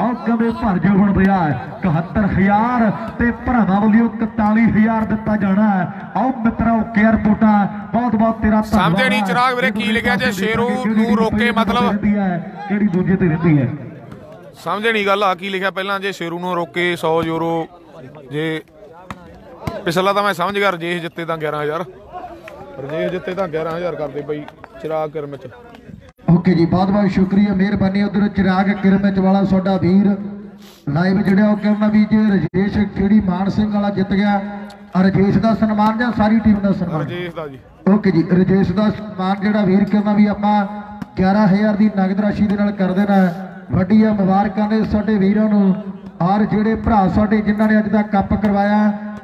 ਆਓ ਕਹਿੰਦੇ ਭਰ ਜੋ ਹੁਣ ਪਿਆ 71000 ਤੇ ਭਰਾਵਾਂ ਵੱਲੋਂ 41000 ਦਿੱਤਾ ਜਾਣਾ। ਆਓ ਮਿੱਤਰੋ ਕੇਅਰ ਪੋਟਾ ਬਹੁਤ ਬਹੁਤ ਤੇਰਾ ਧੰਨਵਾਦ ਸਮਝੇ ਨਹੀਂ। ਚਿਰਾਗ ਵੀਰੇ ਕੀ ਲਿਖਿਆ ਜੇ ਸ਼ੇਰੂ ਨੂੰ ਰੋਕੇ ਮਤਲਬ? ਕਿਹੜੀ ਦੂਜੇ ਤੇ ਰਹਿੰਦੀ ਹੈ ਸਮਝੇ ਨਹੀਂ ਗੱਲ ਆ ਕੀ ਲਿਖਿਆ ਪਹਿਲਾਂ ਜੇ ਸ਼ੇਰੂ ਨੂੰ ਰੋਕੇ 100 ਯੂਰੋ ਜੇ ਪਿਛਲਾ ਤਾਂ ਮੈਂ ਸਮਝ ਗਿਆ ਰਜੇਸ਼ ਜਿੱਤੇ ਤਾਂ 11000 ਰਜੇਸ਼ ਜਿੱਤੇ ਤਾਂ 11000 ਕਰਦੇ ਬਈ ਚਿਰਾਗ ਕਰਮ ਚ ਓਕੇ ਜੀ ਬਹੁਤ ਬਹੁਤ ਸ਼ੁਕਰੀਆ ਮਿਹਰਬਾਨੀ ਉਧਰ ਚਿਰਾਗ ਕਿਰਮਚ ਵਾਲਾ ਤੁਹਾਡਾ ਵੀਰ। ਲਾਈਵ ਜਿਹੜਾ ਉਹ ਕਹਿੰਦਾ ਵੀ ਜੇ ਰਜੇਸ਼ ਖੇੜੀ ਮਾਨ ਸਿੰਘ ਵਾਲਾ ਜਿੱਤ ਗਿਆ। ਰਜੇਸ਼ ਦਾ ਸਨਮਾਨ ਜਾਂ ਸਾਰੀ ਟੀਮ ਦਾ ਸਨਮਾਨ? ਰਜੇਸ਼ ਦਾ ਜੀ। ਓਕੇ ਜੀ ਰਜੇਸ਼ ਦਾ ਸਨਮਾਨ ਜਿਹੜਾ ਵੀਰ ਕਹਿੰਦਾ ਵੀ ਆਪਾਂ 11000 ਦੀ ਨਗਦ ਰਾਸ਼ੀ ਦੇ ਨਾਲ ਕਰ ਦੇਣਾ ਵੱਡੀਆਂ ਮੁਬਾਰਕਾਂ ਨੇ ਸਾਡੇ ਵੀਰਾਂ ਨੂੰ। ਔਰ ਜਿਹੜੇ ਭਰਾ ਸਾਡੇ ਜਿਨ੍ਹਾਂ ਨੇ ਅੱਜ ਦਾ ਕੱਪ ਕਰਵਾਇਆ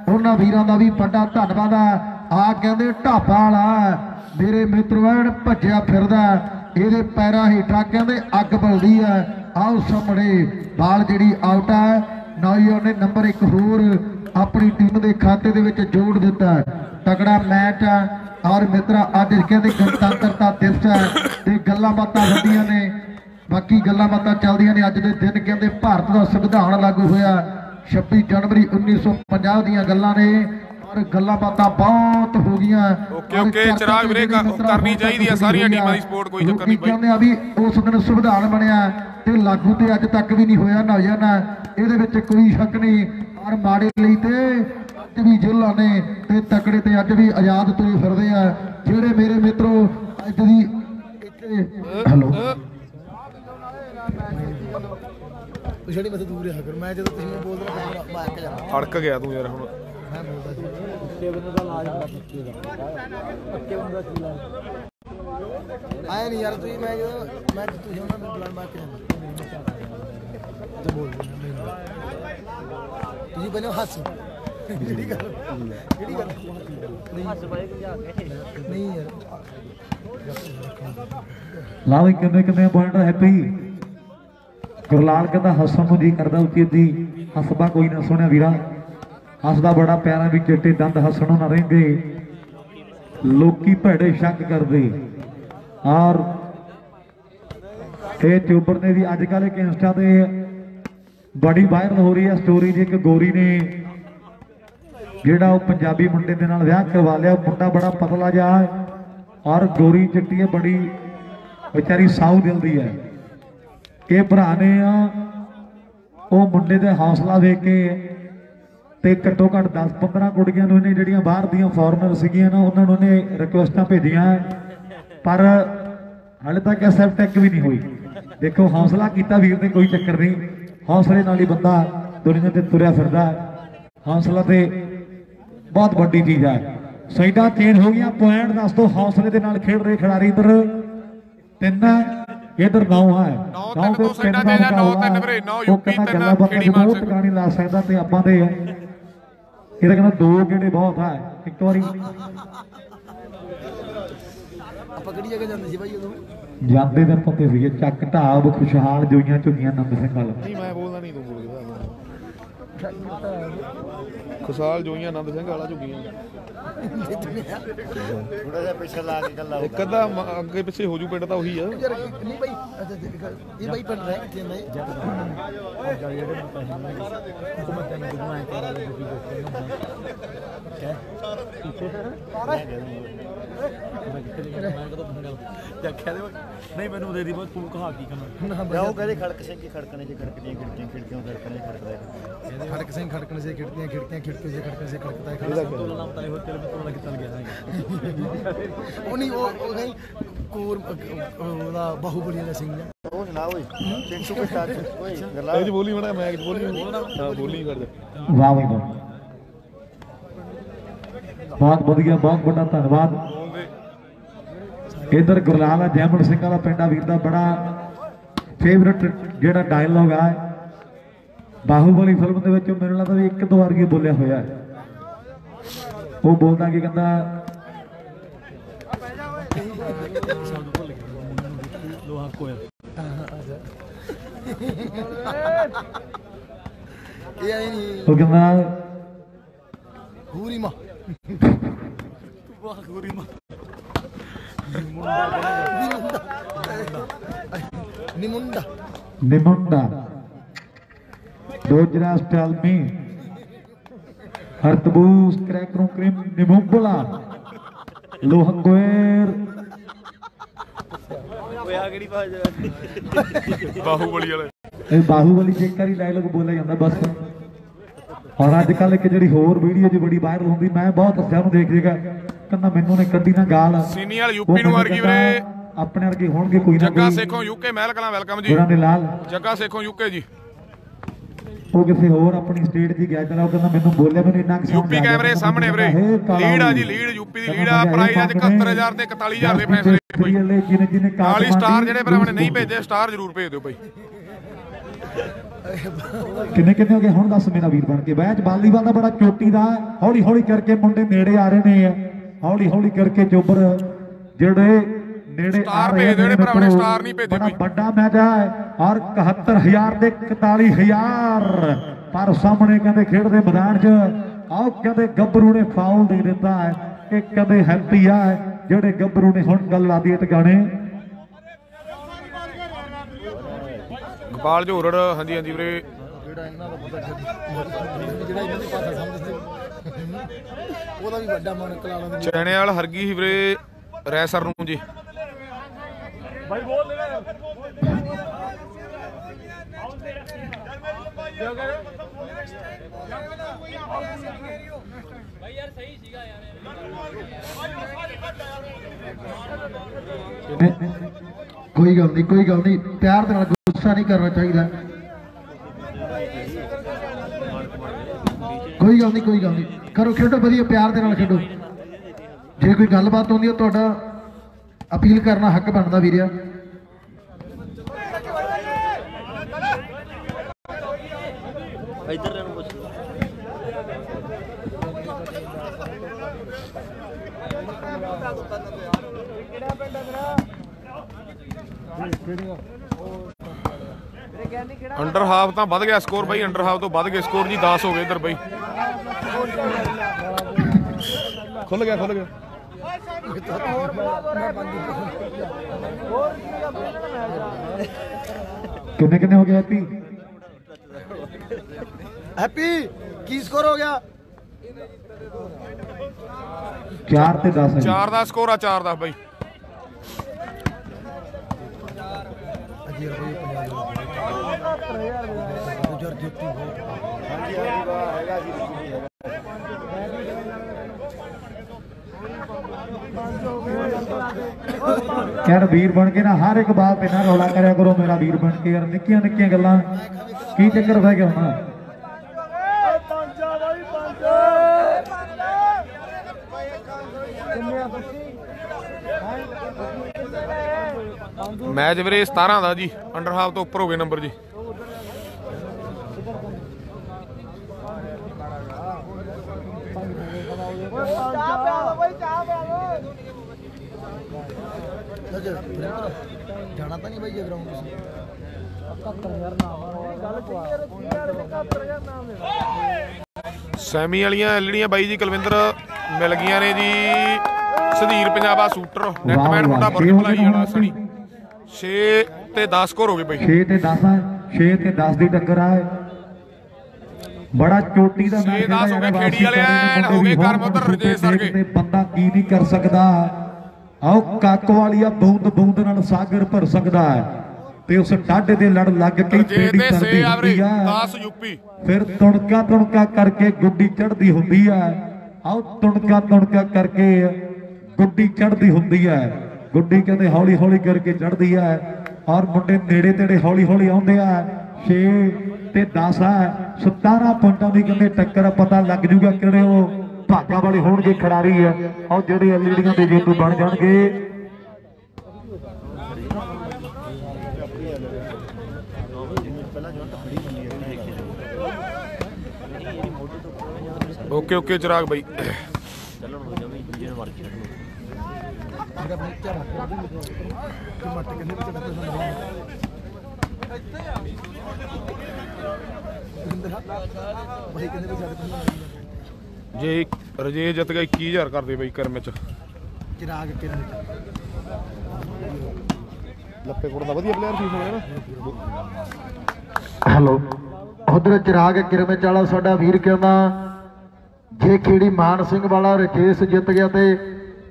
ਉਹਨਾਂ ਵੀਰਾਂ ਦਾ ਵੀ ਵੱਡਾ ਧੰਨਵਾਦ ਆ। ਆ ਕਹਿੰਦੇ ਢਾਬਾ ਵਾਲਾ ਮੇਰੇ ਮਿੱਤਰੋ ਐਨ ਭੱਜਿਆ ਫਿਰਦਾ। ਇਹਦੇ ਪੈਰਾਂ ਹੇਠਾਂ ਕਹਿੰਦੇ ਅੱਗ ਬਲਦੀ ਆ ਆਓ ਸਾਹਮਣੇ ਬਾਲ ਜਿਹੜੀ ਆਊਟ ਆ ਨੌਜਵਾਨ ਨੇ ਨੰਬਰ 1 ਹੋਰ ਆਪਣੀ ਟੀਮ ਦੇ ਖਾਤੇ ਦੇ ਵਿੱਚ ਜੋੜ ਦਿੱਤਾ ਤਕੜਾ ਮੈਚ ਆ। ਔਰ ਮਿੱਤਰਾ, ਅੱਜ ਕਹਿੰਦੇ ਗਣਤੰਤਰਤਾ ਦਿਵਸ ਹੈ। ਤੇ ਗੱਲਾਂ ਬਾਤਾਂ ਹੁੰਦੀਆਂ ਨੇ। ਬਾਕੀ ਗੱਲਾਂ ਬਾਤਾਂ ਚੱਲਦੀਆਂ ਨੇ। ਅੱਜ ਦੇ ਦਿਨ ਕਹਿੰਦੇ ਭਾਰਤ ਦਾ ਸੰਵਿਧਾਨ ਲਾਗੂ ਹੋਇਆ। 26 ਜਨਵਰੀ 1950 ਦੀਆਂ ਗੱਲਾਂ ਨੇ। ਔਰ ਗੱਲਾਂ ਬਾਤਾਂ ਬਹੁਤ ਹੋ ਗਈਆਂ। ਓਕੇ, ਓਕੇ, ਚਿਰਾਗ ਵੀਰੇ, ਕਰਨੀ ਚਾਹੀਦੀ ਆ, ਸਾਰੀਆਂ। ਟੀਮਾਂ ਦੀ support, ਕੋਈ ਚੱਕਰ ਨਹੀਂ ਬਾਈ। ਕਹਿੰਦੇ ਆ ਵੀ ਉਸ ਦਿਨ ਸੰਵਿਧਾਨ ਬਣਿਆ ਤੇ ਲਾਗੂ ਤੇ ਅੱਜ ਤੱਕ ਵੀ ਨਹੀਂ ਹੋਇਆ ਨਾ ਜਾਣਾ। ਇਹਦੇ ਵਿੱਚ ਕੋਈ ਸ਼ੱਕ ਨਹੀਂ। ਔਰ ਮਾੜੇ ਲਈ ਤੇ ਅੱਜ ਵੀ ਜੇਲ੍ਹਾਂ ਨੇ ਤੇ ਤਕੜੇ ਤੇ ਅੱਜ ਵੀ ਆਜ਼ਾਦ ਤੁਰੇ ਫਿਰਦੇ ਆ। ਜਿਹੜੇ ਮੇਰੇ ਮਿੱਤਰੋ ਅੱਜ ਦੀ ਇੱਥੇ ਹੈਲੋ। ਪਿਛੜੀ ਮੈਂ ਦੂਰ ਰਿਹਾ ਕਰ ਮੈਂ ਜਦੋਂ ਤੁਸੀਂ ਮੈਨੂੰ ਬੋਲਦੇ ਨਾ ਅੜਕ ਗਿਆ ਤੂੰ ਯਾਰ ਹੁਣ। ਮੈਂ ਬੋਲਦਾ ਸੀ ਆਏ ਨਹੀਂ ਯਾਰ ਤੁਸੀਂ ਮੈਂ ਜਦੋਂ ਮੈਂ ਤੁਸੀਂ ਉਹਨਾਂ ਨੂੰ ਬੁਲਾਣ ਜਾਂਦਾ ਤੇ ਮੈਨੂੰ ਤੁਸੀਂ ਬਣੇ ਹੱਸ। ਕਿਹੜੀ ਗੱਲ? ਕਿਹੜੀ ਗੱਲ? ਨਹੀਂ। ਹੱਸ ਬੜੇ ਨਹੀਂ ਯਾਰ। ਲਾ ਵੀ ਕਿੰਨੇ ਕਿੰਨੇ ਪੁਆਇੰਟ ਹੈਪੀ। ਗੁਰਲਾਲ ਕਹਿੰਦਾ ਹੱਸਣ ਨੂੰ ਜੀ ਕਰਦਾ ਉੱਚੀ ਦੀ ਹੱਸਦਾ ਕੋਈ ਨਾ ਸੁਣਿਆ ਵੀਰਾ। ਹੱਸਦਾ ਬੜਾ ਪਿਆਰਾ ਵੀ ਚਿੱਟੇ ਦੰਦ ਹੱਸਣੋਂ ਨਾ ਰਹਿੰਦੇ। ਲੋਕੀ ਭੈੜੇ ਸ਼ੱਕ ਕਰਦੇ। ਔਰ ਇਹ ਟਿਊਬਰ ਨੇ ਵੀ ਅੱਜ ਕੱਲ੍ਹ ਇੱਕ ਇੰਸਟਾ ਤੇ ਬੜੀ ਵਾਇਰਲ ਹੋ ਰਹੀ ਹੈ ਸਟੋਰੀ ਜੀ ਇੱਕ ਗੋਰੀ ਨੇ ਜਿਹੜਾ ਉਹ ਪੰਜਾਬੀ ਮੁੰਡੇ ਦੇ ਨਾਲ ਵਿਆਹ ਕਰਵਾ ਲਿਆ, ਉਹ ਮੁੰਡਾ ਬੜਾ ਪਤਲਾ ਜਿਹਾ ਹੈ ਔਰ ਗੋਰੀ ਚਿੱਟੀ ਹੈ, ਬੜੀ ਵਿਚਾਰੀ ਸਾਊ ਦਿਲ ਦੀ ਹੈ। ਇਹ ਭਰਾ ਨੇ ਆ, ਉਹ ਮੁੰਡੇ ਦਾ ਹੌਸਲਾ ਵੇਖ ਕੇ ਤੇ ਘੱਟੋ ਘੱਟ 10 15 ਕੁੜੀਆਂ ਨੂੰ ਇਹਨੇ ਜਿਹੜੀਆਂ ਬਾਹਰ ਦੀਆਂ ਫੋਰਨਰ ਸੀਗੀਆਂ ਨਾ ਉਹਨਾਂ ਨੂੰ ਇਹਨੇ ਰਿਕੁਐਸਟਾਂ ਭੇਜੀਆਂ। ਪਰ ਹਾਲੇ ਤੱਕ ਐਕਸੈਪਟ ਵੀ ਨਹੀਂ ਹੋਈ। ਦੇਖੋ ਹੌਸਲਾ ਕੀਤਾ ਵੀਰ ਨੇ ਕੋਈ ਚੱਕਰ ਨਹੀਂ। ਹੌਸਲੇ ਨਾਲ ਹੀ ਬੰਦਾ ਦੁਨੀਆ ਤੇ ਤੁਰਿਆ ਫਿਰਦਾ। ਹੈ। ਹੌਸਲਾ ਤੇ ਬਹੁਤ ਵੱਡੀ ਚੀਜ਼ ਹੈ ਸਾਈਡਾਂ ਚੇਂਜ ਹੋ ਗਈਆਂ ਪੁਆਇੰਟ ਦੱਸ ਦੋ ਹੌਸਲੇ ਦੇ ਨਾਲ ਖੇਡ ਰਹੇ ਖਿਡਾਰੀ ਇੱਧਰ। ਤਿੰਨ ਇਧਰ ਨੌ ਹੈ ਨੌ ਨੌ ਤਿੰਨ ਤੇ ਸਾਈਡਾਂ ਤਿੰਨ ਦਾ। ਵੀਰੇ, ਨੌ ਉਹ ਯੂਪੀ, ਕਹਿੰਦਾ ਤਿੰਨ ਖੇੜੀ। ਟਿਕਾਣੀ ਲਾ ਸਕਦਾ ਤੇ ਆਪਾਂ ਦੇ ਹੈ ਇਹਦਾ ਕਹਿੰਦਾ ਦੋ ਗੇੜੇ ਬਹੁਤ ਹੈ ਇੱਕ ਵਾਰੀ। ਆਪਾਂ ਕਿਹੜੀ ਜਗ੍ਹਾ ਜਾਂਦੇ ਸੀ ਭਾਈ ਉਦੋਂ? ਜਾਂਦੇ ਦਿਨ ਪੱਤੇ ਸੀਗੇ ਚੱਕ ਢਾਬ ਖੁਸ਼ਹਾਲ ਜੋਈਆਂ ਝੁੱਗੀਆਂ ਨੰਦ ਸਿੰਘ ਵਾਲ। ਨਹੀਂ ਮੈਂ ਬੋਲਦਾ ਨਹੀਂ ਤੂੰ ਬੋਲਦਾ ਖੁਸ਼ਾਲ ਜੋਈਆਂ ਆਨੰਦ ਸਿੰਘ ਵਾਲਾ ਝੁੱਗੀਆਂ ਥੋੜਾ ਜਿਹਾ ਪਿੱਛੇ ਲਾ ਕੇ ਗੱਲਾਂ ਇੱਕ ਅੱਧਾ ਅੱਗੇ ਪਿੱਛੇ ਹੋ ਜੂ ਪਿੰਡ ਤਾਂ ਉਹੀ ਆ। ਨਹੀਂ ਬਈ ਇਹ ਬਈ ਪਿੰਡ ਰਹਿ ਕਿੱਥੇ ਨੇ? ਨਹੀਂ ਮੈਨੂੰ ਉਹਦੇ ਦੀ ਬਹੁਤ ਤੂੰ ਕਹਾ ਕੀ ਕਹਾਂ ਜਾਓ ਕਹਦੇ ਖੜਕ ਸਿੰਘ ਕੀ ਖੜਕਣੇ ਚ ਖੜਕਦੀਆਂ ਖਿੜਕੀਆਂ ਖਿੜਕੀਆਂ ਖੜਕਣੇ ਖੜਕਦੇ ਖੜਕ ਸਿੰਘ ਖੜਕਣ ਸੇ ਖਿੜਕੀਆਂ ਖਿੜਕੀਆਂ खिड़कियों से खड़कने से खड़कता है खड़कता है ਨਾਮ ਤਲੇ ਹੋ ਤੇਰੇ ਵਿੱਚ ਤੋੜ ਕੇ ਚੱਲ ਗਿਆ ਉਹ ਨਹੀਂ ਉਹ ਉਹ ਗਈ ਕੋਰ ਉਹਦਾ ਬਾਹੂਬਲੀ ਵਾਲਾ ਸਿੰਘ ਨੇ ਉਹ ਸੁਣਾ ਓਏ ਚਿੰਟੂ ਕੋ ਸਟਾਰਟ ਓਏ ਗੱਲਾਂ ਇਹ ਚ ਬੋਲੀ ਬਣਾ ਮੈਂ ਚ ਬੋਲੀ ਹਾਂ ਬੋਲੀ ਕਰ ਦੇ ਵਾਹ ਬਈ ਵਾਹ ਬਹੁਤ ਵਧੀਆ ਬਹੁਤ ਵੱਡਾ ਧੰਨਵਾਦ ਇਧਰ ਗੁਰਲਾਲ ਆ ਜੈਮਨ ਸਿੰਘ ਵਾਲਾ ਪਿੰਡਾ ਵੀਰ ਦਾ ਬੜਾ ਫੇਵਰਟ ਜਿਹੜਾ ਡਾਇਲੌਗ ਆ ਬਾਹੂਬਲੀ ਫਿਲਮ ਦੇ ਵਿੱਚ ਮੈਨੂੰ ਲੱਗਦਾ ਵੀ ਇੱਕ ਦੋ ਵਾਰ ਹੀ ਬੋਲਿਆ ਹੋਇਆ ਹੈ। ਉਹ ਬੋਲਦਾ ਕੀ ਕਹਿੰਦਾ ਲੋਹਾ ਕੋਇਲ ਇਹ ਆਈ ਨਹੀਂ ਉਹ ਕਹਿੰਦਾ ਹੂਰੀ ਮਾ ਵਾਹ ਗੋਰੀ ਮਾ ਨਿਮੁੰਡਾ ਨਿਮੁੰਡਾ Dogeras tell me Hartbus krekrum krim ਭਾਜ Baahubali ਵਾਲੇ। ਇਹ ਬਾਹੂਬਲੀ ਚ ਇੱਕ ਵਾਰੀ ਡਾਇਲੌਗ ਬੋਲਿਆ ਜਾਂਦਾ ਬਸ। ਔਰ ਅੱਜ ਕੱਲ ਇੱਕ ਜਿਹੜੀ ਹੋਰ ਵੀਡੀਓ ਜੀ ਬੜੀ ਵਾਇਰਲ ਹੁੰਦੀ ਮੈਂ ਬਹੁਤ ਹੱਸਿਆ ਉਹਨੂੰ ਦੇਖ ਦੇਗਾ ਕਹਿੰਦਾ ਮੈਨੂੰ ਨੇ ਕੱਢੀ ਨਾ ਗਾਲ। ਸੀਨੀ ਵਾਲ ਉਹ ਯੂਪੀ ਨੂੰ ਵਰਗੀ ਵੀਰੇ। ਆਪਣੇ ਵਰਗੇ ਹੋਣਗੇ ਕੋਈ ਨਾ ਜੱਗਾ ਸੇਖੋਂ ਯੂਕੇ ਮਹਿਲ ਕਲਾਂ ਵੈਲਕਮ ਜੀ। ਗੁਰਾਂ ਦੇ ਲਾਲ। ਜੱਗਾ ਸੇਖੋਂ ਯੂਕੇ ਜੀ। ਉਹ ਕਿਸੇ ਹੋਰ ਆਪਣੀ ਸਟੇਟ 'ਚ ਗਿਆ ਚਲਾ ਉਹ ਕਹਿੰਦਾ ਮੈਨੂੰ ਬੋਲਿਆ ਮੈਨੂੰ ਇੰਨਾ ਕੁ ਸਮਝ ਯੂਪੀ। ਕੈਮਰੇ ਸਾਹਮਣੇ ਵੀਰੇ। ਲੀਡ ਆ। ਜੀ। ਲੀਡ ਯੂਪੀ ਦੀ ਲੀਡ ਆ। ਪ੍ਰਾਈਜ਼ ਅੱਜ ਇਹ ਪੰਜ 71000 ਤੇ 41000 ਦੇ ਫੈਸਲੇ ਕੋਈ ਜਿਹਨੇ ਜਿਹਨੇ ਕਾਟ ਨਾਲ ਹੀ ਸਟਾਰ ਮਾਰੀ, ਜਿਹੜੇ ਭਰਾਵਾਂ ਨੇ ਨਹੀਂ ਭੇਜੇ ਸਟਾਰ ਜ਼ਰੂਰ ਭੇਜ ਦਿਓ ਭਾਈ ਕਿੰਨੇ ਕਿੰਨੇ ਹੋ ਗਏ? ਹੁਣ ਦੱਸ ਮੇਰਾ ਵੀਰ ਬਣ ਕੇ। ਬੈਚ ਵਾਲੀਬਾਲ ਦਾ ਬੜਾ ਚੋਟੀ ਦਾ ਹੌਲੀ ਹੌਲੀ ਕਰਕੇ ਮੁੰਡੇ ਨੇੜੇ ਆ ਰਹੇ ਨੇ। ਹੌਲੀ ਹੌਲੀ ਕਰਕੇ ਚੋਬਰ ਜਿਹੜੇ ਨੇੜੇ ਸਟਾਰ ਭੇਜ ਦਿਓ, ਜਿਹੜੇ ਭਰਾਵਾਂ ਨੇ। ਸਟਾਰ ਨਹੀਂ ਭੇਜੇ ਕੋਈ। ਵੱਡਾ ਮੈਚ ਹੈ ਔਰ 71000 ਦੇ 41000 ਪਰ ਸਾਹਮਣੇ ਕਹਿੰਦੇ ਖੇਡਦੇ ਮੈਦਾਨ 'ਚ ਆਓ ਕਹਿੰਦੇ ਗੱਭਰੂ ਨੇ ਫਾਉਲ ਦੇ ਦਿੱਤਾ ਹੈ ਇਹ ਕਹਿੰਦੇ ਹੈਪੀ ਆ ਜਿਹੜੇ ਗੱਭਰੂ ਨੇ ਹੁਣ ਗੱਲ ਲਾਦੀ ਟਿਕਾਣੇ ਗੋਪਾਲ ਝੋਰੜ ਹਾਂਜੀ ਹਾਂਜੀ ਵੀਰੇ। ਜਿਹੜਾ ਇਹਨਾਂ ਦਾ ਪਤਾ ਜਿਹੜਾ ਇਹਨਾਂ ਦੀ ਭਾਸ਼ਾ ਸਮਝਦੇ ਉਹਦਾ ਵੀ ਵੱਡਾ ਮਨ ਕਲਾਲਾਂ ਦਾ ਚੈਣੇ ਵਾਲ ਹਰਗੀ ਸੀ ਵੀਰੇ ਰੈਸਰ ਨੂੰ ਜੀ। ਕੋਈ ਗੱਲ ਨਹੀਂ ਕੋਈ ਗੱਲ ਨਹੀਂ। ਪਿਆਰ ਦੇ ਨਾਲ ਗੁੱਸਾ ਨਹੀਂ ਕਰਨਾ ਚਾਹੀਦਾ। ਕੋਈ ਗੱਲ ਨਹੀਂ ਕੋਈ ਗੱਲ ਨਹੀਂ। ਕਰੋ ਖੇਡੋ ਵਧੀਆ ਪਿਆਰ ਦੇ ਨਾਲ ਖੇਡੋ। ਜੇ ਕੋਈ ਗੱਲਬਾਤ ਹੁੰਦੀ ਹੈ ਤੁਹਾਡਾ ਅਪੀਲ ਕਰਨਾ ਹੱਕ ਬਣਦਾ ਵੀਰਿਆ। ਇੱਧਰ ਨੂੰ ਪੁੱਛ ਅੰਡਰ ਹਾਫ ਤਾਂ ਵੱਧ ਗਿਆ ਸਕੋਰ ਬਾਈ ਅੰਡਰ ਹਾਫ ਤੋਂ ਵੱਧ ਗਿਆ ਸਕੋਰ ਜੀ 10 ਹੋ ਗਏ ਇੱਧਰ ਬਾਈ। ਖੁੱਲ ਗਿਆ ਖੁੱਲ ਗਿਆ। ਕਿੰਨੇ ਕਿੰਨੇ ਹੋ ਗਏ ਹੈਪੀ? ਹੈਪੀ ਕੀ ਸਕੋਰ ਹੋ ਗਿਆ? 4 ਤੇ 10 ਹੈ ਜੀ। 4 ਦਾ ਸਕੋਰ ਆ 4 ਦਾ ਬਾਈ। ਗੁਜਰ ਜੁੱਤੀ ਬਹੁਤ ਯਾਰ ਵੀਰ ਬਣ ਕੇ ਨਾ ਹਰ ਇੱਕ ਬਾਤ ਤੇ ਨਾ ਰੌਲਾ ਕਰਿਆ ਕਰੋ, ਮੇਰਾ ਵੀਰ ਬਣ ਕੇ। ਯਾਰ ਨਿੱਕੀਆਂ ਨਿੱਕੀਆਂ ਗੱਲਾਂ। ਕੀ ਚੱਕਰ ਪੈ ਗਿਆ ਹੁਣ? ਮੈਚ ਵੀਰੇ 17 ਦਾ ਜੀ। ਅੰਡਰ ਹਾਫ ਤੋਂ ਉੱਪਰ ਹੋ ਗਏ ਨੰਬਰ ਜੀ। ਨਜ਼ਰ ਜਾਣਾ ਤਾਂ ਨਹੀਂ ਬਾਈ ਇਹ ਗਰਾਊਂਡ ਤੁਸੀਂ ਸੈਮੀ ਵਾਲੀਆਂ ਐਲਡੀਆਂ ਬਾਈ ਜੀ ਕੁਲਵਿੰਦਰ ਮਿਲ ਗਈਆਂ ਨੇ ਜੀ ਸਧੀਰ ਪੰਜਾਬਾ ਸ਼ੂਟਰ। ਨੈਟਮੈਨ ਮੁੰਡਾ ਹੋ ਗਏ ਭਲਾਈ ਵਾਲਾ। ਸਣੀ। 6 ਤੇ 10 ਸਕੋਰ ਹੋ ਗਏ ਬਾਈ। 6 ਤੇ 10 ਆ 6 ਤੇ 10 ਦੀ ਟੱਕਰ ਆ। ਬੜਾ ਚੋਟੀ ਦਾ ਮੈਚ ਦਸ ਹੋ ਗਏ, ਖੇੜੀ ਵਾਲੇ ਐਨ ਹੋ ਗਏ, ਕਰਮ ਉੱਧਰ ਰਜੇਸ਼। ਤੇ ਬੰਦਾ ਕੀ ਨਹੀਂ ਕਰ ਸਕਦਾ। ਆਓ ਕਾਕੋ ਵਾਲੀਆ ਬੂੰਦ ਬੂੰਦ ਨਾਲ ਸਾਗਰ ਭਰ ਸਕਦਾ ਹੈ ਤੇ ਉਸ ਟਾਡੇ ਦੇ ਲੜ ਲੱਗ ਕੇ ਪੇੜੀ ਤੇ 6 ਕਰਦੀ ਆਵਰੇ ਹੁੰਦੀ ਆ 10 ਯੂਪੀ। ਫਿਰ ਤੁਣਕਾ ਤੁਣਕਾ ਕਰਕੇ ਗੁੱਡੀ ਚੜਦੀ ਹੁੰਦੀ ਹੈ। ਆਓ ਤੁਣਕਾ ਤੁਣਕਾ ਕਰਕੇ ਗੁੱਡੀ ਚੜਦੀ ਹੁੰਦੀ ਹੈ। ਗੁੱਡੀ ਕਹਿੰਦੇ ਹੌਲੀ ਹੌਲੀ ਕਰਕੇ ਚੜਦੀ ਹੈ ਔਰ ਮੁੰਡੇ ਨੇੜੇ ਤੇੜੇ ਹੌਲੀ ਹੌਲੀ ਆਉਂਦੇ ਆ। 6 ਤੇ 10 ਆ 17 ਪੁਆਇੰਟਾਂ ਦੀ ਕਹਿੰਦੇ ਟੱਕਰ ਆ, ਪਤਾ ਲੱਗ ਜੂਗਾ ਕਿਹੜੇ ਉਹ ਭਾਗਾਂ ਵਾਲੇ ਹੋਣਗੇ ਖਿਡਾਰੀ ਆ ਔਰ ਜਿਹੜੇ ਐਲਈਡੀਆਂ ਦੇ ਜੇਤੂ ਬਣ ਜਾਣਗੇ। ਓਕੇ ਓਕੇ ਚਿਰਾਗ ਬਾਈ। ਚੱਲਣ ਹੋ ਜਾਵੇ ਜਿਹਨੇ ਮਰ ਕੇ ਮੇਰਾ ਝਾੜਾ ਕਿ ਮੱਟ ਕਿੰਨੇ ਵਿੱਚ ਡੱਕੇ ਸੰਭਾਲ ਬਾਈ ਕਿੰਨੇ ਵਿੱਚ ਸਾਡੇ ਤੋਂ ਜੇ ਰਜੇ ਜਿੱਤ ਗਿਆ 21000 ਕਰਦੇ ਬਾਈ ਕਰਮ ਚ। ਚਿਰਾਗ ਕਿੰਨੇ ਲੱਪੇ ਕੋਟ ਦਾ ਵਧੀਆ ਪਲੇਅਰ ਸੀ ਹੋਇਆ ਨਾ? ਹੈਲੋ। ਉਧਰ ਚਿਰਾਗ ਕਿਰਮੇ ਵਾਲਾ ਸਾਡਾ ਵੀਰ ਕਹਿੰਦਾ ਜੇ ਖੇੜੀ ਮਾਨ ਸਿੰਘ ਵਾਲਾ ਰਕੇਸ਼ ਜਿੱਤ ਗਿਆ ਤੇ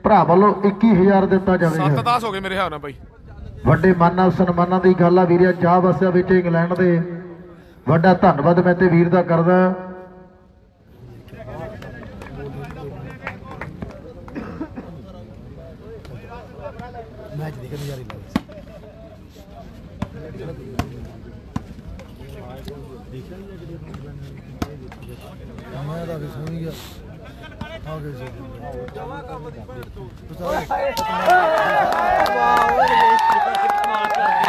ਭਰਾ ਵੱਲੋਂ 21000 ਦਿੱਤਾ 7 ਜਾਵੇਗਾ 10 ਹੋ ਗਏ ਮੇਰੇ ਹਿਸਾਬ ਨਾਲ ਬਾਈ। ਵੱਡੇ ਮਾਨਾਂ ਸਨਮਾਨਾਂ ਦੀ ਗੱਲ ਆ ਵੀਰਿਆ ਚਾਹ ਵਸਿਆ ਵਿੱਚ ਇੰਗਲੈਂਡ ਦੇ। ਵੱਡਾ ਧੰਨਵਾਦ ਮੈਂ ਤੇ ਵੀਰ ਦਾ ਕਰਦਾ ਮੈਚ ਦੇਖ ਨਜ਼ਾਰੇ ਲੱਗ ਮੈਂ ਤਾਂ ਵੀ ਸੁਣ ਗਿਆ ਆ ਗਏ ਸੀ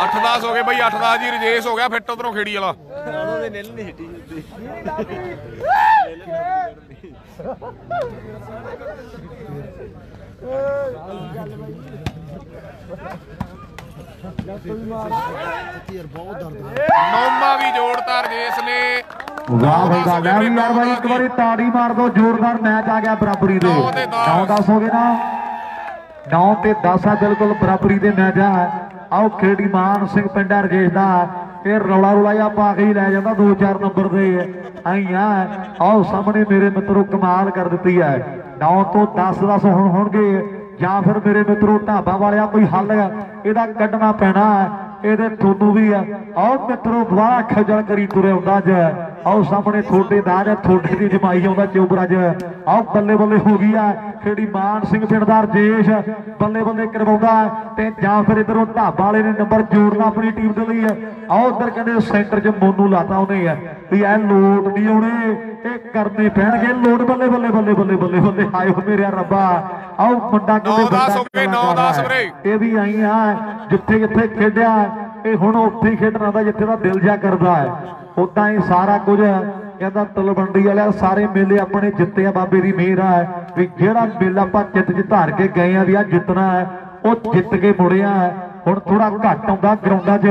8 10 ਹੋ ਗਏ ਬਈ 8 10 ਜੀ ਰਜੇਸ਼ ਹੋ ਗਿਆ, ਫਿੱਟ ਉਧਰੋਂ ਖੇੜੀ ਵਾਲਾ। ਉਹਦੇ ਨਿਲ ਨਹੀਂ ਹਿੱਟੀ ਜੁੱਤੀ ਸੱਚੀ ਯਾਰ ਨੌਮਾ ਵੀ ਜੋੜਤਾ ਰਜੇਸ਼ ਨੇ। ਵਾਹ ਬਈ ਵਾਹ ਲੈ ਇੱਕ ਵਾਰੀ ਤਾੜੀ ਮਾਰ ਦੋ ਜ਼ੋਰਦਾਰ ਮੈਚ ਆ ਗਿਆ ਬਰਾਬਰੀ ਦੇ। ਨੌ ਤੇ ਦਸ। 9 10 ਹੋ ਗਏ ਨਾ। 9 ਤੇ 10 ਆ ਬਿਲਕੁਲ ਬਰਾਬਰੀ ਦੇ ਮੈਚ ਆ। ਆਓ ਖੇੜੀ ਮਾਨ ਸਿੰਘ ਪਿੰਡਾ ਰਜੇਸ਼ ਦਾ। ਇਹ ਰੌਲਾ ਰੌਲਾ ਜਿਹਾ ਪਾ ਕੇ ਹੀ ਲੈ ਜਾਂਦਾ 2-4 ਨੰਬਰ ਦੇ ਆਈ ਆ ਆਓ ਸਾਹਮਣੇ ਮੇਰੇ ਮਿੱਤਰੋ ਕਮਾਲ ਕਰ ਦਿੱਤੀ ਹੈ। 9 ਤੋਂ 10 10 ਹੁਣ ਹੋਣਗੇ। ਜਾਂ ਫਿਰ ਮੇਰੇ ਮਿੱਤਰੋ, ਢਾਬਾ ਵਾਲਿਆ ਕੋਈ ਹੱਲ ਇਹਦਾ ਕੱਢਣਾ ਪੈਣਾ ਇਹਦੇ ਤੁਹਾਨੂੰ ਵੀ ਆ। ਆਓ ਮਿੱਤਰੋ ਦੁਆਰਾ ਖਜਲ ਕਰੀ ਤੁਰੇ ਹੁੰਦਾ ਜ ਆਓ ਸਾਹਮਣੇ ਥੋੜੇ ਦਾ ਜਾਂ ਥੋੜੇ ਦੀ ਜਮਾਈ ਆਉਂਦਾ ਚੋਬਰਾ ਆਓ ਬੱਲੇ ਬੱਲੇ ਹੋ ਗਈ ਆ, ਖੇੜੀ ਮਾਨ ਸਿੰਘ ਪਿੰਡ ਦਾ ਰਜੇਸ਼ ਬੱਲੇ ਬੱਲੇ ਕਰਵਾਉਂਦਾ ਤੇ ਜਾਂ ਫਿਰ ਇਧਰੋਂ ਢਾਬਾ ਵਾਲੇ ਨੇ ਨੰਬਰ ਜੋੜਨਾ ਆਪਣੀ ਟੀਮ ਦੇ ਲਈ ਆਓ ਉਧਰ ਕਹਿੰਦੇ ਸੈਂਟਰ 'ਚ ਮੋਨੂ ਲਾਤਾ ਉਹਨੇ ਆ। ਵੀ ਐ ਲੋਟ ਨਹੀਂ ਆਉਣੇ। ਇਹ ਕਰਨੇ ਪੈਣਗੇ ਲੋਟ ਬੱਲੇ ਬੱਲੇ ਬੱਲੇ ਬੱਲੇ ਬੱਲੇ ਬੱਲੇ। ਆਇਓ ਮੇਰੇ ਰੱਬਾ। ਆਓ ਮੁੰਡਾ ਦਸ ਵੱਡਾ ਹੋ ਗਏ, ਨੌ ਕਲਾਕਾਰ ਦਸ ਹੈ। ਵੀਰੇ। ਇਹ ਵੀ ਆਈ ਆ ਜਿੱਥੇ ਜਿੱਥੇ ਖੇਡਿਆ ਇਹ ਹੁਣ ਉੱਥੇ ਹੀ ਖੇਡਣਾ ਦਾ ਜਿੱਥੇ ਦਾ ਦਿਲ ਜਾ ਕਰਦਾ ਹੈ। ਉਦਾਂ ਹੀ ਸਾਰਾ ਕੁਝ ਕਹਿੰਦਾ ਤਲਵੰਡੀ ਵਾਲਿਆ ਸਾਰੇ ਮੇਲੇ ਆਪਣੇ ਜਿੱਤੇ ਆ ਬਾਬੇ ਦੀ ਮਿਹਰ ਆ। ਵੀ ਜਿਹੜਾ ਮੇਲਾ ਆਪਾਂ ਜਿੱਤ ਜਿੱਤ ਹਾਰ ਕੇ ਗਏ ਆ ਵੀ ਆ ਜਿੱਤਣਾ ਹੈ ਉਹ ਜਿੱਤ ਕੇ ਮੁੜਿਆ। ਹੁਣ ਥੋੜਾ ਘੱਟ ਆਉਂਦਾ ਗਰਾਊਂਡਾਂ 'ਚ।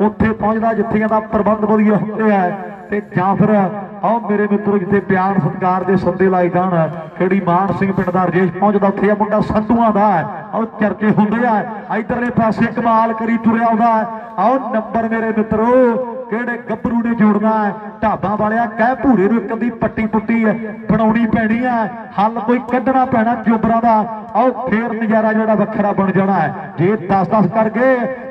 ਉੱਥੇ ਪਹੁੰਚਦਾ ਜਿੱਥੇ ਦਾ ਪ੍ਰਬੰਧ ਵਧੀਆ ਹੁੰਦੇ ਆ। ਤੇ ਜਾਂ ਫਿਰ ਆਓ ਮੇਰੇ ਮਿੱਤਰ, ਜਿੱਥੇ ਪਿਆਰ, ਸਤਿਕਾਰ ਦੇ ਸੱਦੇ ਲਾਏ ਜਾਣ, ਕਿਹੜੀ ਮਾਨ ਸਿੰਘ ਪਿੰਡ ਦਾ ਰਜੇਸ਼ ਪਹੁੰਚਦਾ, ਉੱਥੇ ਆ ਮੁੰਡਾ ਸੰਧੂਆਂ ਦਾ ਆਓ ਚਰਚੇ ਹੁੰਦੇ ਆ, ਇਧਰਲੇ ਪਾਸੇ ਕਮਾਲ ਕਰੀ ਤੁਰਿਆ ਆਉਂਦਾ ਆਓ ਨੰਬਰ ਮੇਰੇ ਮਿੱਤਰੋ, ਕਿਹੜੇ ਗੱਭਰੂ ਨੇ ਜੋੜਨਾ ਹੈ? ਢਾਬਾ ਵਾਲਿਆ ਕਹਿ, ਭੂਰੇ ਨੂੰ ਇੱਕ ਦੀ ਪੱਟੀ ਪੁੱਟੀ ਹੈ ਬਣਾਉਣੀ ਪੈਣੀ ਹੈ, ਹੱਲ ਕੋਈ ਕੱਢਣਾ ਪੈਣਾ ਜੋਬਰਾਂ ਦਾ। ਆਓ ਫੇਰ ਨਜ਼ਾਰਾ ਜਿਹੜਾ ਵੱਖਰਾ ਬਣ ਜਾਣਾ ਹੈ ਜੇ 10-10 ਕਰ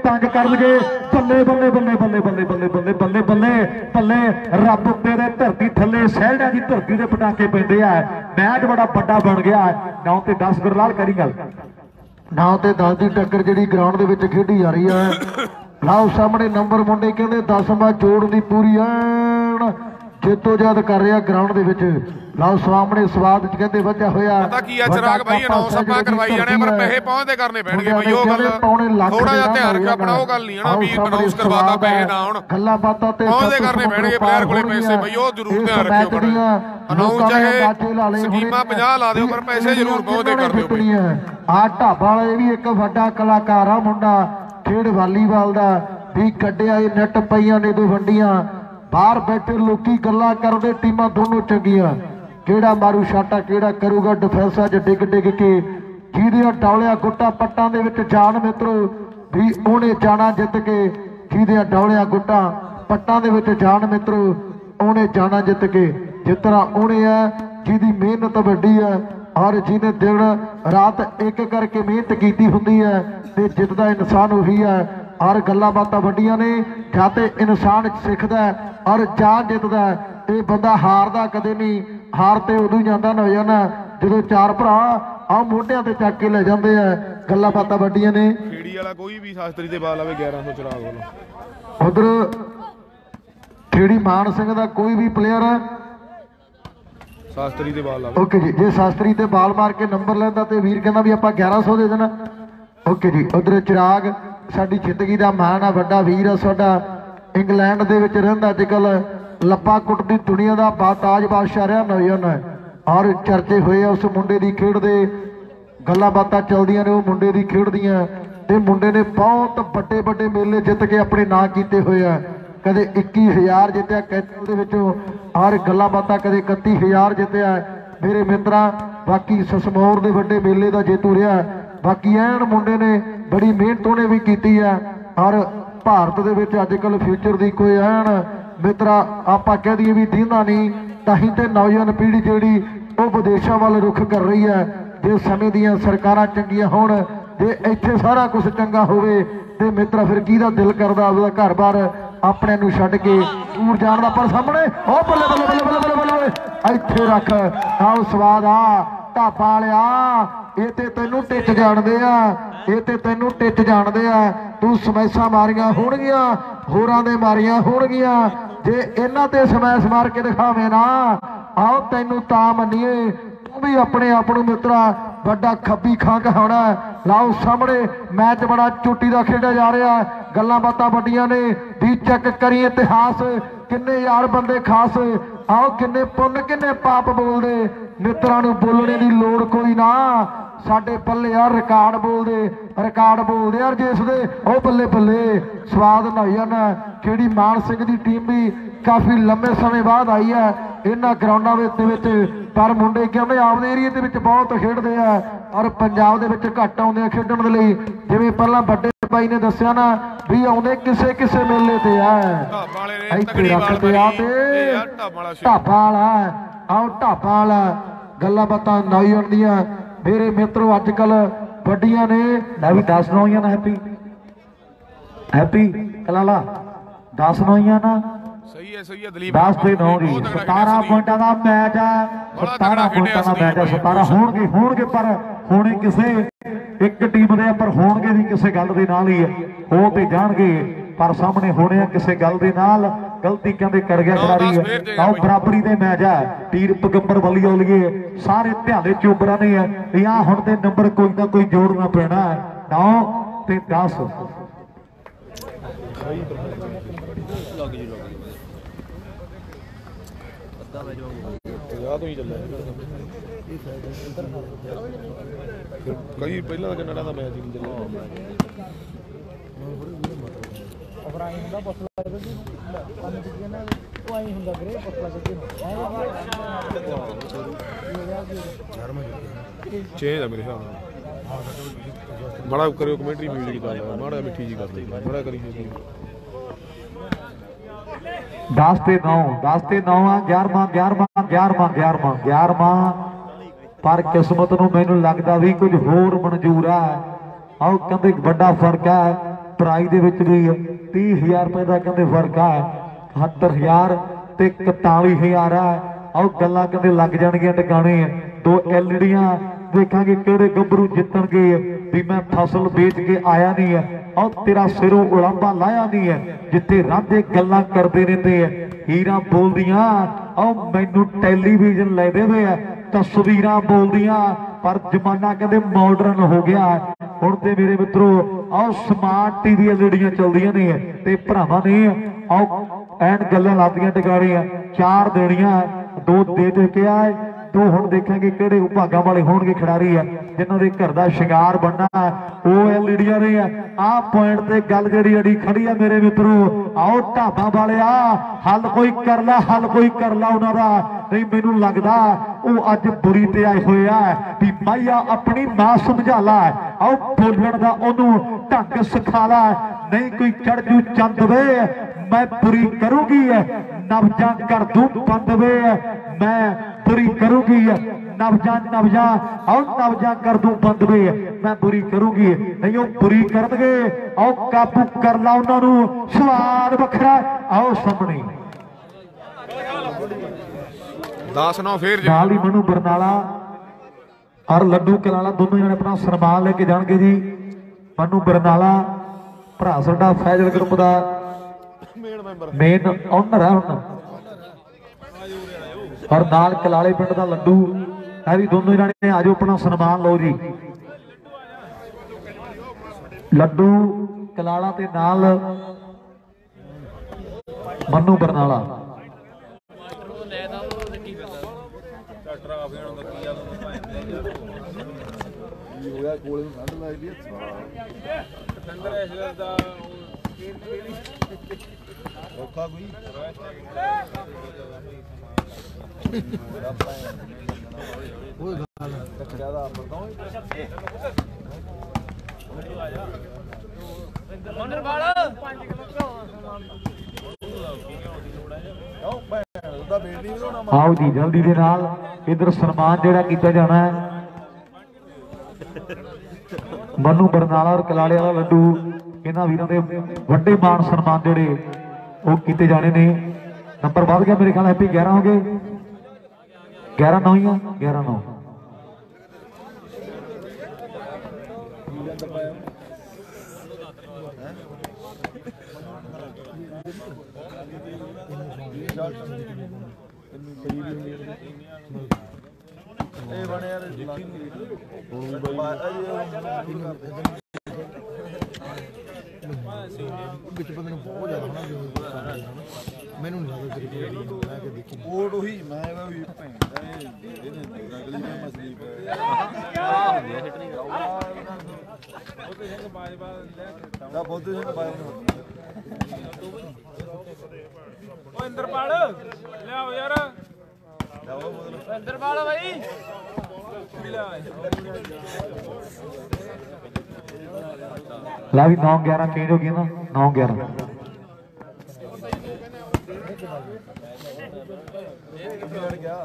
ਤੰਗ ਕਰਨਗੇ ਬੱਲੇ ਬੱਲੇ ਬੱਲੇ ਬੱਲੇ ਬੱਲੇ ਬੱਲੇ ਬੱਲੇ ਬੱਲੇ ਬੱਲੇ ਬੱਲੇ ਰੱਬ ਉੱਤੇ ਦੇ ਧਰਤੀ ਥੱਲੇ ਸਹਿੜਿਆਂ ਦੀ ਧਰਤੀ ਦੇ ਪਟਾਕੇ ਪੈਂਦੇ ਆ ਮੈਚ ਬੜਾ ਵੱਡਾ ਬਣ ਗਿਆ 9 ਤੇ 10 ਗੁਰਲਾਲ ਕਰੀ ਗੱਲ ਨਾ ਤੇ 10 ਦੀ ਟੱਕਰ ਜਿਹੜੀ ਗਰਾਊਂਡ ਦੇ ਵਿੱਚ ਖੇਡੀ ਜਾ ਰਹੀ ਹੈ ਲਾਓ ਸਾਹਮਣੇ ਨੰਬਰ ਮੁੰਡੇ ਕਹਿੰਦੇ 10ਵਾਂ ਜੋੜ ਦੀ ਪੂਰੀ ਐਨ ਜੇਤੋ ਜਦ ਕਰ ਰਿਹਾ ਗਰਾਊਂਡ ਦੇ ਵਿੱਚ ਲਾਓ ਸਾਹਮਣੇ ਸਵਾਦ ਚ ਕਹਿੰਦੇ ਵੱਜਾ ਹੋਇਆ ਪਤਾ ਕੀ ਆ ਚਿਰਾਗ ਬਾਈ ਅਨਾਉਂਸ ਆਪਾਂ ਕਰਵਾਈ ਜਾਣੇ ਪਰ ਪੈਸੇ ਪਹੁੰਚਦੇ ਕਰਨੇ ਪੈਣਗੇ ਬਈ ਉਹ ਗੱਲ ਥੋੜਾ ਜਿਹਾ ਧਿਆਨ ਰੱਖਿਆ ਆਪਣਾ ਉਹ ਗੱਲ ਨਹੀਂ ਹਨਾ ਵੀ ਅਨਾਉਂਸ ਕਰਵਾਤਾ ਪੈਸੇ ਨਾ ਹੁਣ। ਗੱਲਾਂ ਬਾਤਾਂ ਤੇ ਪਹੁੰਚਦੇ ਕਰਨੇ ਪੈਣਗੇ ਪਲੇਅਰ ਕੋਲੇ ਪੈਸੇ ਬਈ ਉਹ ਜ਼ਰੂਰ ਧਿਆਨ ਰੱਖਿਓ ਬੜਾ ਅਨਾਉਂਸ ਚਾਹੇ ਸਕੀਮਾਂ 50 ਲਾ ਦਿਓ ਪਰ ਪੈਸੇ ਜ਼ਰੂਰ ਪਹੁੰਚਦੇ ਕਰ ਦਿਓ ਬਈ। ਆ ਢਾਬਾ ਵਾਲਾ ਇਹ ਵੀ ਇੱਕ ਵੱਡਾ ਕਲਾਕਾਰ ਆ ਮੁੰਡਾ ਖੇਡ ਵਾਲੀਬਾਲ ਦਾ ਵੀ ਕੱਢਿਆ ਇਹ ਨੈਟ ਪਈਆਂ ਨੇ ਦੋ ਵੰਡੀਆਂ। ਬਾਹਰ ਬੈਠੇ ਲੋਕੀ ਗੱਲਾਂ ਕਰਦੇ ਟੀਮਾਂ ਦੋਨੋਂ ਚੰਗੀਆਂ। ਕਿਹੜਾ ਮਾਰੂ ਸ਼ਾਟਾ ਕਿਹੜਾ ਕਰੂਗਾ ਡਿਫੈਂਸਾਂ 'ਚ ਡਿੱਗ ਡਿੱਗ ਕੇ। ਜਿਹਦੀਆਂ ਡੌਲਿਆ ਗੁੱਟਾ ਪੱਟਾਂ ਦੇ ਵਿੱਚ ਜਾਣ ਮਿੱਤਰੋ, ਵੀ ਉਹਨੇ ਜਾਣਾ ਜਿੱਤ ਕੇ। ਜਿਹਦੀਆਂ ਡੌਲਿਆ ਗੁੱਟਾ ਪੱਟਾਂ ਦੇ ਵਿੱਚ ਜਾਣ ਮਿੱਤਰੋ, ਉਹਨੇ ਜਾਣਾ ਜਿੱਤ ਕੇ। ਜਿੱਤਣਾ ਉਹਨੇ ਹੈ ਜਿਹਦੀ ਮਿਹਨਤ ਵੱਡੀ ਹੈ ਔਰ ਜਿਹਨੇ ਦਿਨ ਰਾਤ ਇੱਕ ਕਰਕੇ ਮਿਹਨਤ ਕੀਤੀ ਹੁੰਦੀ ਹੈ ਤੇ ਜਿੱਤਦਾ ਇਨਸਾਨ ਉਹੀ ਹੈ ਔਰ ਗੱਲਾਂ ਬਾਤਾਂ ਵੱਡੀਆਂ ਨੇ, ਜਾਂ ਤੇ ਇਨਸਾਨ ਸਿੱਖਦਾ ਔਰ ਜਾਂ ਜਿੱਤਦਾ ਇਹ ਬੰਦਾ ਹਾਰਦਾ ਕਦੇ ਨਹੀਂ। ਹਾਰ ਤੇ ਉਦੋਂ ਜਾਂਦਾ ਨਾ ਹੋ ਜਾਣਾ ਜਦੋਂ ਚਾਰ ਭਰਾ ਆ ਮੋਢਿਆਂ ਤੇ ਚੱਕ ਕੇ ਲੈ ਜਾਂਦੇ ਆ। ਗੱਲਾਂ ਬਾਤਾਂ ਵੱਡੀਆਂ ਨੇ। ਖੇੜੀ ਵਾਲਾ ਕੋਈ ਵੀ ਸ਼ਾਸਤਰੀ ਦੇ ਬਾਲ ਆਵੇ 1100 ਚਰਾਗ ਵੱਲੋਂ। ਉਧਰ ਖੇੜੀ ਮਾਨ ਸਿੰਘ ਦਾ ਕੋਈ ਵੀ ਪਲੇਅਰ ਸ਼ਾਸਤਰੀ ਦੇ ਬਾਲ ਆਵੇ। ਓਕੇ ਜੀ ਜੇ ਸ਼ਾਸਤਰੀ ਤੇ ਬਾਲ ਮਾਰ ਕੇ ਨੰਬਰ ਲੈਂਦਾ ਤੇ ਵੀਰ ਕਹਿੰਦਾ ਵੀ ਆਪਾਂ 1100 ਦੇ ਦੇਣਾ। ਓਕੇ ਜੀ ਉਧਰ ਚਿਰਾਗ ਸਾਡੀ ਜ਼ਿੰਦਗੀ ਦਾ ਮਾਣ ਆ ਵੱਡਾ ਵੀਰ ਆ ਸਾਡਾ। ਇੰਗਲੈਂਡ ਦੇ ਵਿੱਚ ਰਹਿੰਦਾ ਅੱਜ ਕੱਲ ਲੱਪਾ ਕੁੱਟ ਦੀ ਦੁਨੀਆ ਦਾ ਬਾਤਾਜ ਬਾਦਸ਼ਾਹ ਰਿਹਾ ਨੌਜਵਾਨ। ਔਰ ਚਰਚੇ ਹੋਏ ਆ ਉਸ ਮੁੰਡੇ ਦੀ ਖੇਡ ਦੇ। ਗੱਲਾਂ ਬਾਤਾਂ ਚੱਲਦੀਆਂ ਨੇ, ਉਹ ਮੁੰਡੇ ਦੀ ਖੇਡ ਦੀਆਂ। ਤੇ ਮੁੰਡੇ ਨੇ ਬਹੁਤ ਵੱਡੇ ਵੱਡੇ ਮੇਲੇ ਜਿੱਤ ਕੇ ਆਪਣੇ ਨਾਂ ਕੀਤੇ ਹੋਏ ਆ। ਕਦੇ 21000 ਜਿੱਤਿਆ ਕੈਚਲ ਦੇ ਵਿੱਚੋਂ ਔਰ ਗੱਲਾਂ ਬਾਤਾਂ ਕਦੇ 31000 ਜਿੱਤਿਆ। ਮੇਰੇ ਮਿੱਤਰਾਂ, ਬਾਕੀ ਸਸਮੌਰ ਦੇ ਵੱਡੇ ਮੇਲੇ ਦਾ ਜੇਤੂ ਰਿਹਾ। ਬਾਕੀ ਐਨ ਮੁੰਡੇ ਨੇ ਬੜੀ ਮਿਹਨਤ ਉਹਨੇ ਵੀ ਕੀਤੀ ਆ। ਔਰ ਭਾਰਤ ਦੇ ਵਿੱਚ ਅੱਜ ਕੱਲ ਫਿਊਚਰ ਦੀ ਕੋਈ ਐਨ ਮਿੱਤਰਾ ਆਪਾਂ ਕਹਿ ਦਈਏ ਵੀ ਦੀਂਦਾ ਨਹੀਂ, ਤਾਂ ਹੀ ਤੇ ਨੌਜਵਾਨ ਪੀੜ੍ਹੀ ਜਿਹੜੀ ਉਹ ਵਿਦੇਸ਼ਾਂ ਵੱਲ ਰੁਖ ਕਰ ਰਹੀ ਹੈ। ਜੇ ਸਮੇਂ ਦੀਆਂ ਸਰਕਾਰਾਂ ਚੰਗੀਆਂ ਹੋਣ, ਜੇ ਇੱਥੇ ਸਾਰਾ ਕੁਝ ਚੰਗਾ ਹੋਵੇ, ਤੇ ਮਿੱਤਰਾ ਫਿਰ ਕਿਹਦਾ ਦਿਲ ਕਰਦਾ ਉਹਦਾ ਘਰ-ਬਾਰ ਆਪਣੇ ਨੂੰ ਛੱਡ ਕੇ ਦੂਰ ਜਾਣ ਦਾ? ਪਰ ਸਾਹਮਣੇ ਉਹ ਬੱਲੇ ਬੱਲੇ ਬੱਲੇ ਬੱਲੇ ਬੱਲੇ ਇੱਥੇ ਰੱਖ। ਆਓ ਸਵਾਦ ਆ, ਢਾਬਾ ਵਾਲਿਆ, ਇਹ ਤੇ ਤੈਨੂੰ ਟਿੱਚ ਜਾਣਦੇ ਆ, ਇਹ ਤੇ ਤੈਨੂੰ ਟਿੱਚ ਜਾਣਦੇ ਆ। ਤੂੰ ਸਮੈਸਾਂ ਮਾਰੀਆਂ ਹੋਣਗੀਆਂ, ਹੋਰਾਂ ਦੇ ਮਾਰੀਆਂ ਹੋਣਗੀਆਂ। ਜੇ ਇਹਨਾਂ ਤੇ ਸਮੈਸ ਮਾਰ ਕੇ ਦਿਖਾਵੇਂ ਨਾ, ਆਓ ਤੈਨੂੰ ਤਾਂ ਮੰਨੀਏ, ਤੂੰ ਵੀ ਆਪਣੇ ਆਪ ਨੂੰ ਮਿੱਤਰਾ, ਵੱਡਾ ਖੱਬੀ ਖਾਂ ਕਹਾਉਣਾ ਲਾਓ ਸਾਹਮਣੇ, ਮੈਚ ਬੜਾ ਚੋਟੀ ਦਾ ਖੇਡਿਆ ਜਾ ਰਿਹਾ ਗੱਲਾਂ ਬਾਤਾਂ ਵੱਡੀਆਂ ਨੇ, ਵੀ ਚੈੱਕ ਕਰੀ ਇਤਿਹਾਸ, ਕਿੰਨੇ ਯਾਰ ਬੰਦੇ ਖਾਸ, ਆਓ ਕਿੰਨੇ ਪੁੰਨ, ਕਿੰਨੇ ਪਾਪ ਬੋਲਦੇ। ਮਿੱਤਰਾਂ ਨੂੰ ਬੋਲਣੇ ਦੀ ਲੋੜ ਕੋਈ ਨਾ। ਸਾਡੇ ਪੱਲੇ ਯਾਰ ਰਿਕਾਰਡ ਬੋਲਦੇ ਰਿਕਾਰਡ ਬੋਲਦੇ ਯਾਰ ਜਿਸ ਦੇ। ਉਹ ਬੱਲੇ ਬੱਲੇ ਸਵਾਦ ਨਹਾਈਆਂ ਕਿਹੜੀ ਮਾਨ ਸਿੰਘ ਦੀ ਟੀਮ ਵੀ ਕਾਫੀ ਲੰਮੇ ਸਮੇਂ ਬਾਅਦ ਆਈ ਹੈ। ਇਹਨਾਂ ਗਰਾਊਂਡਾਂ ਦੇ ਵਿੱਚ, ਪਰ ਮੁੰਡੇ ਕਹਿੰਦੇ ਆਪਦੇ ਏਰੀਏ ਦੇ ਵਿੱਚ ਬਹੁਤ ਖੇਡਦੇ ਆ। ਔਰ ਪੰਜਾਬ ਦੇ ਵਿੱਚ ਘੱਟ ਆਉਂਦੇ ਆ ਖੇਡਣ ਦੇ ਲਈ। ਜਿਵੇਂ ਪਹਿਲਾਂ ਵੱਡੇ ਬਾਈ ਨੇ ਦੱਸਿਆ ਨਾ ਵੀ ਆਉਂਦੇ ਕਿਸੇ ਕਿਸੇ ਮੇਲੇ ਤੇ ਆ। ਢਾਬਾ ਇੱਥੇ ਰੱਖਦੇ ਆ ਤੇ ਢਾਬਾ ਵਾਲਾ। ਸ਼ੇਰ। ਢਾਬਾ ਵਾਲਾ ਆਓ ਢਾਬਾ ਵਾਲਾ। ਗੱਲਾਂ ਬਾਤਾਂ ਨੌਜਵਾਨ ਦੀਆਂ ਮੇਰੇ ਮਿੱਤਰੋ ਅੱਜ ਕੱਲ ਵੱਡੀਆਂ ਨੇ ਲੈ ਵੀ 10 ਨੌ ਹੀ ਆ ਨਾ ਹੈਪੀ। ਹੈਪੀ ਕਲਾਲਾ 10 ਨੋਈਆਂ ਨਾ। ਸਹੀ ਹੈ ਸਹੀ ਹੈ ਦਲੀਪ। 10 ਤੇ 9 ਦੀ ਬਹੁਤ ਤਗੜਾ 17 ਖੇਡਿਆ ਸੀ। ਪੁਆਇੰਟਾਂ ਦਾ ਮੈਚ ਆ ਬੜਾ 17 ਤਗੜਾ ਪੁਆਇੰਟਾਂ ਦਾ ਮੈਚ ਆ ਸੀ 17 ਹੋਣਗੇ ਹੋਣਗੇ ਪਰ ਹੋਣੇ ਕਿਸੇ ਇੱਕ ਟੀਮ ਦੇ ਪਰ ਹੋਣਗੇ ਵੀ ਕਿਸੇ ਗੱਲ ਦੇ ਨਾਲ ਹੀ ਹੈ ਹੋ ਤੇ ਜਾਣਗੇ ਪਰ ਸਾਹਮਣੇ ਹੋਣੇ ਆ ਕਿਸੇ ਗੱਲ ਦੇ ਨਾਲ। ਗਲਤੀ ਕਹਿੰਦੇ ਕਰ ਗਿਆ ਖਿਡਾਰੀ ਜੇ ਆਓ। ਬਰਾਬਰੀ ਦੇ ਮੈਚ ਹੈ ਤੀਰ ਪਗੰਬਰ ਬੱਲੀ ਔਲੀਏ ਸਾਰੇ ਧਿਆਲੇ ਚੋਬਰਾਂ ਨੇ ਹੈ ਜਾਂ ਹੁਣ ਤੇ ਨੰਬਰ ਕੋਈ ਨਾ ਕੋਈ ਜੋੜਨਾ ਪੈਣਾ ਹੈ। 9 ਤੇ 10 ਪੰਜਾਹ ਤੋਂ ਹੀ ਚੱਲਿਆ ਕਈ ਪਹਿਲਾਂ ਕੈਨੇਡਾ ਦਾ ਮੈਚ ਹੀ ਨਹੀਂ ਚੱਲਿਆ। ਅਬਰਾਹਿਮ ਹੁੰਦਾ ਪੁੱਛ ਲੱਗਦਾ ਸੀ ਕੰਮ ਕੀ ਨਾ ਉਹ ਆਈ ਹੁੰਦਾ ਵੀਰੇ ਪੁੱਛ ਲੱਗਦਾ ਚੇਂਜ ਆ ਮੇਰੇ ਹਿਸਾਬ ਨਾਲ। ਮਾੜਾ ਕਰਿਓ ਕਮੈਂਟਰੀ ਮਿਊਜ਼ਿਕ ਦਾ ਮਾੜਾ ਮਿੱਠੀ ਜੀ ਕਰ ਦੇ ਮਾੜਾ ਕਰੀ ਜੀ 10 ਤੇ 9 10 ਤੇ 9 ਆ 11ਵਾਂ 11ਵਾਂ 11ਵਾਂ 11ਵਾਂ 11ਵਾਂ ਪਰ ਕਿਸਮਤ ਨੂੰ ਮੈਨੂੰ ਲੱਗਦਾ ਵੀ ਕੁਝ ਹੋਰ ਮਨਜ਼ੂਰ ਆ। ਆਓ ਕਹਿੰਦੇ ਵੱਡਾ ਫ਼ਰਕ ਹੈ ਪ੍ਰਾਈਜ਼ ਦੇ ਵਿੱਚ ਵੀ 30000 ਰੁਪਏ ਦਾ ਕਹਿੰਦੇ ਫ਼ਰਕ ਆ 71000 ਤੇ 41000 ਆ। ਆਓ ਗੱਲਾਂ ਕਹਿੰਦੇ ਲੱਗ ਜਾਣਗੀਆਂ ਟਿਕਾਣੇ। ਦੋ ਐਲਡੀਆਂ, ਦੇਖਾਂਗੇ ਕਿਹੜੇ ਗੱਭਰੂ ਜਿੱਤਣਗੇ। ਵੀ ਮੈਂ ਫਸਲ ਵੇਚ ਕੇ ਆਇਆ ਨਹੀਂ ਹੈ ਆਹ ਤੇਰਾ ਸਿਰੋਂ ਉਲੰਭਾ ਲਾਇਆ ਨਹੀਂ ਹੈ ਜਿੱਥੇ ਰਾਂਝੇ ਗੱਲਾਂ ਕਰਦੇ ਰਹਿੰਦੇ ਆ ਹੀਰਾ ਬੋਲਦੀਆਂ, ਆਹ ਮੈਨੂੰ ਟੈਲੀਵਿਜ਼ਨ ਲੈ ਦੇਵੇ ਆ। ਤਸਵੀਰਾਂ ਬੋਲਦੀਆਂ। ਪਰ ਜ਼ਮਾਨਾ ਕਹਿੰਦੇ ਮਾਡਰਨ ਹੋ ਗਿਆ। ਹੁਣ ਤੇ ਮੇਰੇ ਮਿੱਤਰੋ ਆਓ ਸਮਾਰਟ ਟੀਵੀ ਐਲਡੀਆਂ ਚੱਲਦੀਆਂ ਨੇ, ਤੇ ਭਰਾਵਾਂ ਨੇ ਆਓ ਐਨ ਗੱਲਾਂ ਲਾਦੀਆਂ ਟਿਕਾਣੀਆਂ, ਚਾਰ ਦੇਣੀਆਂ, ਦੋ ਦੇ ਦੇ ਕੇ ਆਏ ਦੋ ਹੁਣ ਦੇਖਾਂਗੇ ਕਿਹੜੇ ਉਪਾਗਾਂ ਵਾਲੇ ਹੋਣਗੇ ਖਿਡਾਰੀ ਆ, ਜਿਨ੍ਹਾਂ ਦੇ ਘਰ ਦਾ ਸ਼ਿੰਗਾਰ ਬਣਨਾ ਉਹ ਐਲਈਡੀਆਂ ਨੇ ਆ। ਪੁਆਇੰਟ ਤੇ ਗੱਲ ਜਿਹੜੀ ਅੜੀ ਖੜੀ ਆ ਮੇਰੇ ਮਿੱਤਰੋ, ਆਓ ਢਾਬਾ ਵਾਲਿਆ, ਹੱਲ ਕੋਈ ਕਰ ਲੈ, ਹੱਲ ਕੋਈ ਕਰ ਲੈ ਉਹਨਾਂ ਦਾ। ਨਹੀਂ, ਮੈਨੂੰ ਲੱਗਦਾ ਉਹ ਅੱਜ ਬੁਰੀ ਤੇ ਆਏ ਹੋਏ ਆ ਵੀ ਮਾਇਆ ਆਪਣੀ ਮਾਂ ਸਮਝਾ ਲਾ। ਆਓ ਬੋਲਣ ਦਾ ਉਹਨੂੰ ਢੰਗ ਸਿਖਾ ਲਾ। ਨਹੀਂ, ਕੋਈ ਚੜ ਜੂ ਚੰਦ ਵੇ, ਮੈਂ ਪੂਰੀ ਕਰੂਗੀ ਨਵਜਾਂ ਕਰ ਦੂੰ ਬੰਦ ਵੇ ਮੈਂ ਪੂਰੀ ਕਰੂੰਗੀ ਨਵਜਾਂ ਨਵਜਾਂ ਆਓ ਨਵਜਾਂ ਕਰ ਦੂੰ ਬੰਦ ਵੇ। ਮੈਂ ਪੂਰੀ ਕਰੂੰਗੀ। ਨਹੀਂ ਉਹ ਪੂਰੀ ਕਰਨਗੇ। ਆਓ ਕਾਬੂ ਕਰ ਲਾ ਉਹਨਾਂ ਨੂੰ। ਸਵਾਦ ਵੱਖਰਾ ਆਓ ਸਾਹਮਣੇ। 10 9 ਫੇਰ ਜੀ। ਨਾਲ ਹੀ ਮਨੂ ਬਰਨਾਲਾ ਔਰ ਲੱਡੂ ਕਲਾਲਾ ਦੋਨੋਂ ਜਣੇ ਆਪਣਾ ਸਨਮਾਨ ਲੈ ਕੇ ਜਾਣਗੇ ਜੀ। ਮਨੂ ਬਰਨਾਲਾ ਭਰਾ ਸਾਡਾ ਫੈਜ਼ਲ ਗਰੁੱਪ ਦਾ। ਮੇਨ ਓਨਰ ਹੈ ਹੁਣ। ਔਰ ਨਾਲ ਕਲਾਲੇ ਪਿੰਡ ਦਾ ਲੱਡੂ, ਇਹ ਵੀ ਦੋਨੋਂ ਜਣੇ ਆਜੋ ਆਪਣਾ ਸਨਮਾਨ ਲਓ ਜੀ। ਲੱਡੂ ਕਲਾਲਾ ਤੇ ਨਾਲ ਮੰਨੂ ਬਰਨਾਲਾ। ਆਓ ਜੀ, ਜਲਦੀ ਦੇ ਨਾਲ। ਇਧਰ ਸਨਮਾਨ ਜਿਹੜਾ ਕੀਤਾ ਜਾਣਾ ਹੈ। ਮਨੂ ਬਰਨਾਲਾ ਔਰ ਕਲਾਲੇ ਵਾਲਾ ਲੱਡੂ। ਇਹਨਾਂ ਵੀਰਾਂ ਦੇ ਵੱਡੇ ਮਾਣ ਸਨਮਾਨ ਜਿਹੜੇ ਉਹ ਕੀਤੇ ਜਾਣੇ ਨੇ। ਨੰਬਰ ਵੱਧ ਗਿਆ ਮੇਰੇ ਖਿਆਲ ਹੈਪੀ 11 ਹੋ ਗਏ। 11 9 ਹੀ 11 9 ਇਹ ਬਣੇ ਯਾਰ ਵਿੱਚ ਬੰਦੇ ਨੂੰ ਬਹੁਤ ਜ਼ਿਆਦਾ ਹੋਣਾ ਜੋ ਮੈਨੂੰ ਨਹੀਂ ਲੱਗਦਾ ਤੇਰੀ ਕੋਈ ਮੈਂ ਕਿ ਦੇਖੀ ਨਹੀਂ। ਕੋਟ ਉਹੀ ਮੈਂ ਇਹਦਾ ਵੀ ਭੈਣ ਦਾ ਇਹ ਇਹਨੇ ਅਗਲੀ ਨੇ ਮਸਲੀ ਦਾ ਬੋਧੇ ਸਿੰਘ ਬਾਈ ਨੂੰ ਓ ਇੰਦਰਪਾਲ ਲਿਆਓ ਯਾਰ। ਇੰਦਰਪਾਲ ਬਾਈ। ਲੈ ਵੀ 9 11 ਚੇਂਜ ਹੋ ਗਈ ਨਾ? 9 11 ਗਿਆ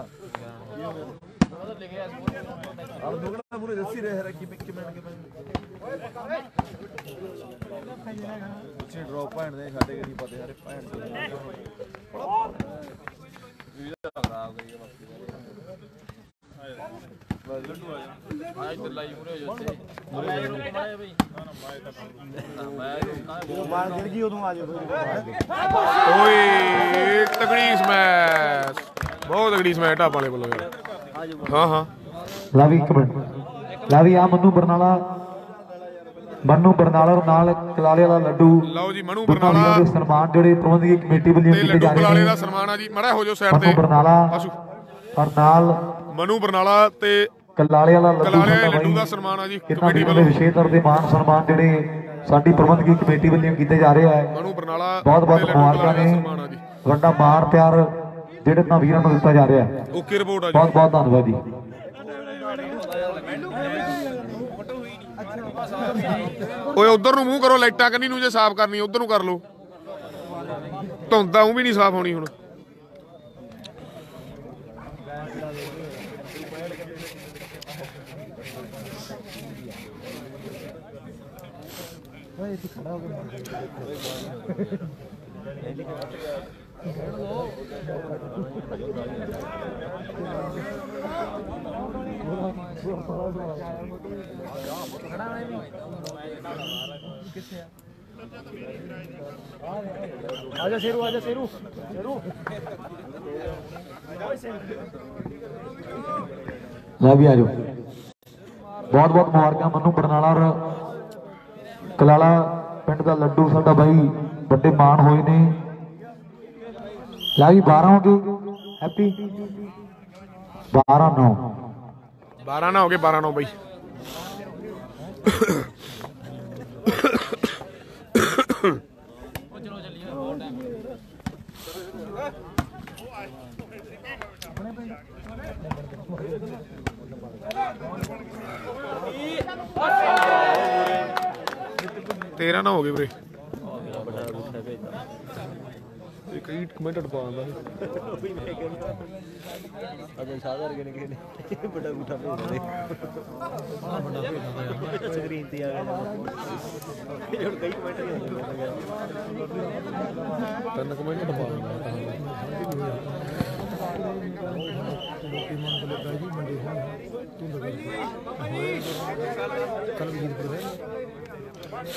ਆਪ ਦੋਗਣਾ ਪੂਰੇ ਰੱਸੀ ਰਹਿ ਰੱਖੀ ਪਿੱਛੇ ਮਿੰਟ ਡ੍ਰੌਪ ਪੁਆਇੰਟ ਦੇ ਸਾਡੇ ਕਿਹੜੀ ਪਤਾ ਯਾਰ ਪੁਆਇੰਟ ਬਾਲ ਗਿਰ ਗਈ ਉਦੋਂ ਆ ਜਾਓ ਓਏ ਤਗੜੀ ਸਮੈਸ਼ ਬਹੁਤ ਤਗੜੀ ਸਮੈਸ਼ ਢਾਬਾ ਵਾਲੇ ਵੱਲੋਂ ਯਾਰ। ਹਾਂ ਹਾਂ। ਲਾ ਵੀ ਇੱਕ ਮਿੰਟ। ਲਾ ਵੀ ਆ ਮੰਨੂ ਬਰਨਾਲਾ। ਮੰਨੂ ਬਰਨਾਲਾ ਨਾਲ ਕਲਾਲੇ ਵਾਲਾ ਲੱਡੂ। ਲਓ ਜੀ ਮਨੂ ਦੋਨਾਂ ਵੀਰਾਂ ਬਰਨਾਲਾ। ਦੇ ਸਨਮਾਨ ਜਿਹੜੇ ਪ੍ਰਬੰਧਕੀ ਕਮੇਟੀ ਵੱਲੋਂ ਤੇ ਕੀਤੇ ਲੱਡੂ ਜਾ ਰਹੇ ਬਰਨਾਲੇ ਨੇ। ਦਾ ਸਨਮਾਨ ਆ ਜੀ। ਮੜਾ ਹੋ ਜਾਓ ਸਾਈਡ ਮੰਨੂ ਤੇ। ਬਰਨਾਲਾ ਆਸੂ। ਔਰ ਨਾਲ ਮਨੂ ਬਰਨਾਲਾ ਤੇ ਕਲਾਲੇ ਵਾਲਾ ਲੱਡੂ ਦਾ ਸਨਮਾਨ ਆ ਜੀ ਕਮੇਟੀ ਵੱਲੋਂ। ਵਿਸ਼ੇਸ਼ ਦੇ ਮਾਨ ਸਨਮਾਨ ਜਿਹੜੇ ਸਾਡੀ ਪ੍ਰਬੰਧਕੀ ਕਮੇਟੀ ਵੱਲੋਂ ਕੀਤੇ ਜਾ ਰਹੇ ਹੈ ਮਨੂ ਬਰਨਾਲਾ ਬਹੁਤ ਬਹੁਤ ਤੇ ਮੁਬਾਰਕਾਂ ਨੇ। ਜੀ। ਵੱਡਾ ਮਾਣ ਪਿਆਰ ਜਿਹੜੇ ਤਾਂ ਵੀਰਾਂ ਨੂੰ ਦਿੱਤਾ ਜਾ ਰਿਹਾ। ਹੈ ਓਕੇ ਰਿਪੋਰਟ ਆ ਜੀ। ਬਹੁਤ ਬਹੁਤ ਧੰਨਵਾਦ ਜੀ। ਓਏ ਉਧਰ ਨੂੰ ਮੂੰਹ ਕਰੋ ਲਾਈਟਾਂ ਕੰਨੀ ਨੂੰ ਜੇ ਸਾਫ਼ ਕਰਨੀ ਉਧਰ ਨੂੰ ਕਰ ਲਓ। ਧੁੰਦ ਤਾਂ ਉਹ ਵੀ ਨਹੀਂ ਸਾਫ਼ ਹੋਣੀ ਹੁਣ। ਆਜਾ ਸ਼ੇਰੂ ਆਜਾ ਸ਼ੇਰੂ। ਸ਼ੇਰੂ। ਲੈ ਵੀ ਆਜੋ। ਬਹੁਤ ਬਹੁਤ ਮੁਬਾਰਕਾਂ ਮੰਨੂ ਬਰਨਾਲਾ ਔਰ ਕਲਾਲਾ, ਪਿੰਡ ਦਾ ਲੱਡੂ ਸਾਡਾ ਬਾਈ, ਵੱਡੇ ਮਾਣ ਹੋਏ ਨੇ। ਲਾ ਵੀ 12 ਹੋ ਗਏ। ਹੈਪੀ 12 9 12 ਨਾ ਹੋ ਗਏ 12 ਨਾ ਬਈ। ਤੇਰਾਂ ਨਾ ਹੋ ਗਏ ਵੀਰੇ। ਇੱਕ ਹੀ ਕਮੈਂਟ ਪਾ ਦਿੰਦਾ ਅਜੇ ਸਾਦਰ ਕੇ ਨੇ ਕਿਹਨੇ ਵੱਡਾ ਗੁੱਠਾ ਭੇਜ ਦੇ ਸਕਰੀਨ ਤੇ ਆ ਗਿਆ ਇਹ ਹੁਣ ਕਈ ਕਮੈਂਟ ਨਹੀਂ ਹੁੰਦੇ ਤਿੰਨ ਕਮੈਂਟ ਪਾ ਦਿੰਦਾ ਕਾਲੀ ਵਾਲਾ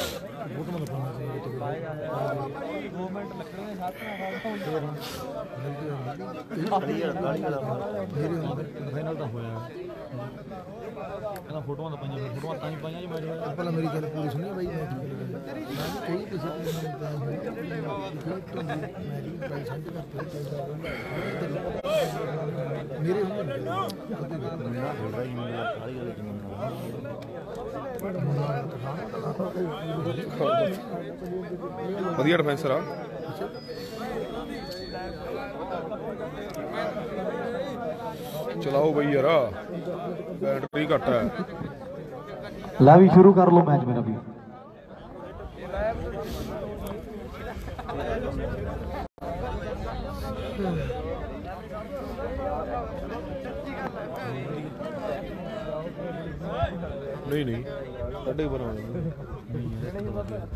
ਕਾਲੀ ਵਾਲਾ ਫਾਈਨਲ ਤਾਂ ਹੋਇਆ ਕਹਿੰਦਾ ਫੋਟੋਆਂ ਤਾਂ ਪਾਈਆਂ ਫੋਟੋਆਂ ਤਾਂ ਹੀ ਪਾਈਆਂ ਜੀ ਮੇਰੇ ਪਹਿਲਾਂ ਮੇਰੀ ਗੱਲ ਪੂਰੀ ਸੁਣੀ ਬਾਈ ਮੈਂ ਮੈਂ ਕਈ ਕਿਸੇ ਨੂੰ ਮੈਂ ਵੀ ਪ੍ਰਾਈਸ ਹੰਟ ਕਰਤੇ ਮੇਰੇ ਹੁੰਦੇ ਕਾਲੀ ਵਾਲੇ ਵਧੀਆ ਡਿਫੈਂਸਰ ਆ। ਚਲਾਓ ਬਈ ਯਾਰ। ਬੈਟਰੀ ਘੱਟ ਹੈ ਲੈ ਵੀ ਸ਼ੁਰੂ ਕਰ ਲਓ ਮੈਚ ਮੇਰਾ ਵੀ। ਨਹੀਂ ਨਹੀਂ। ਸਾਡੇ ਬਣਾ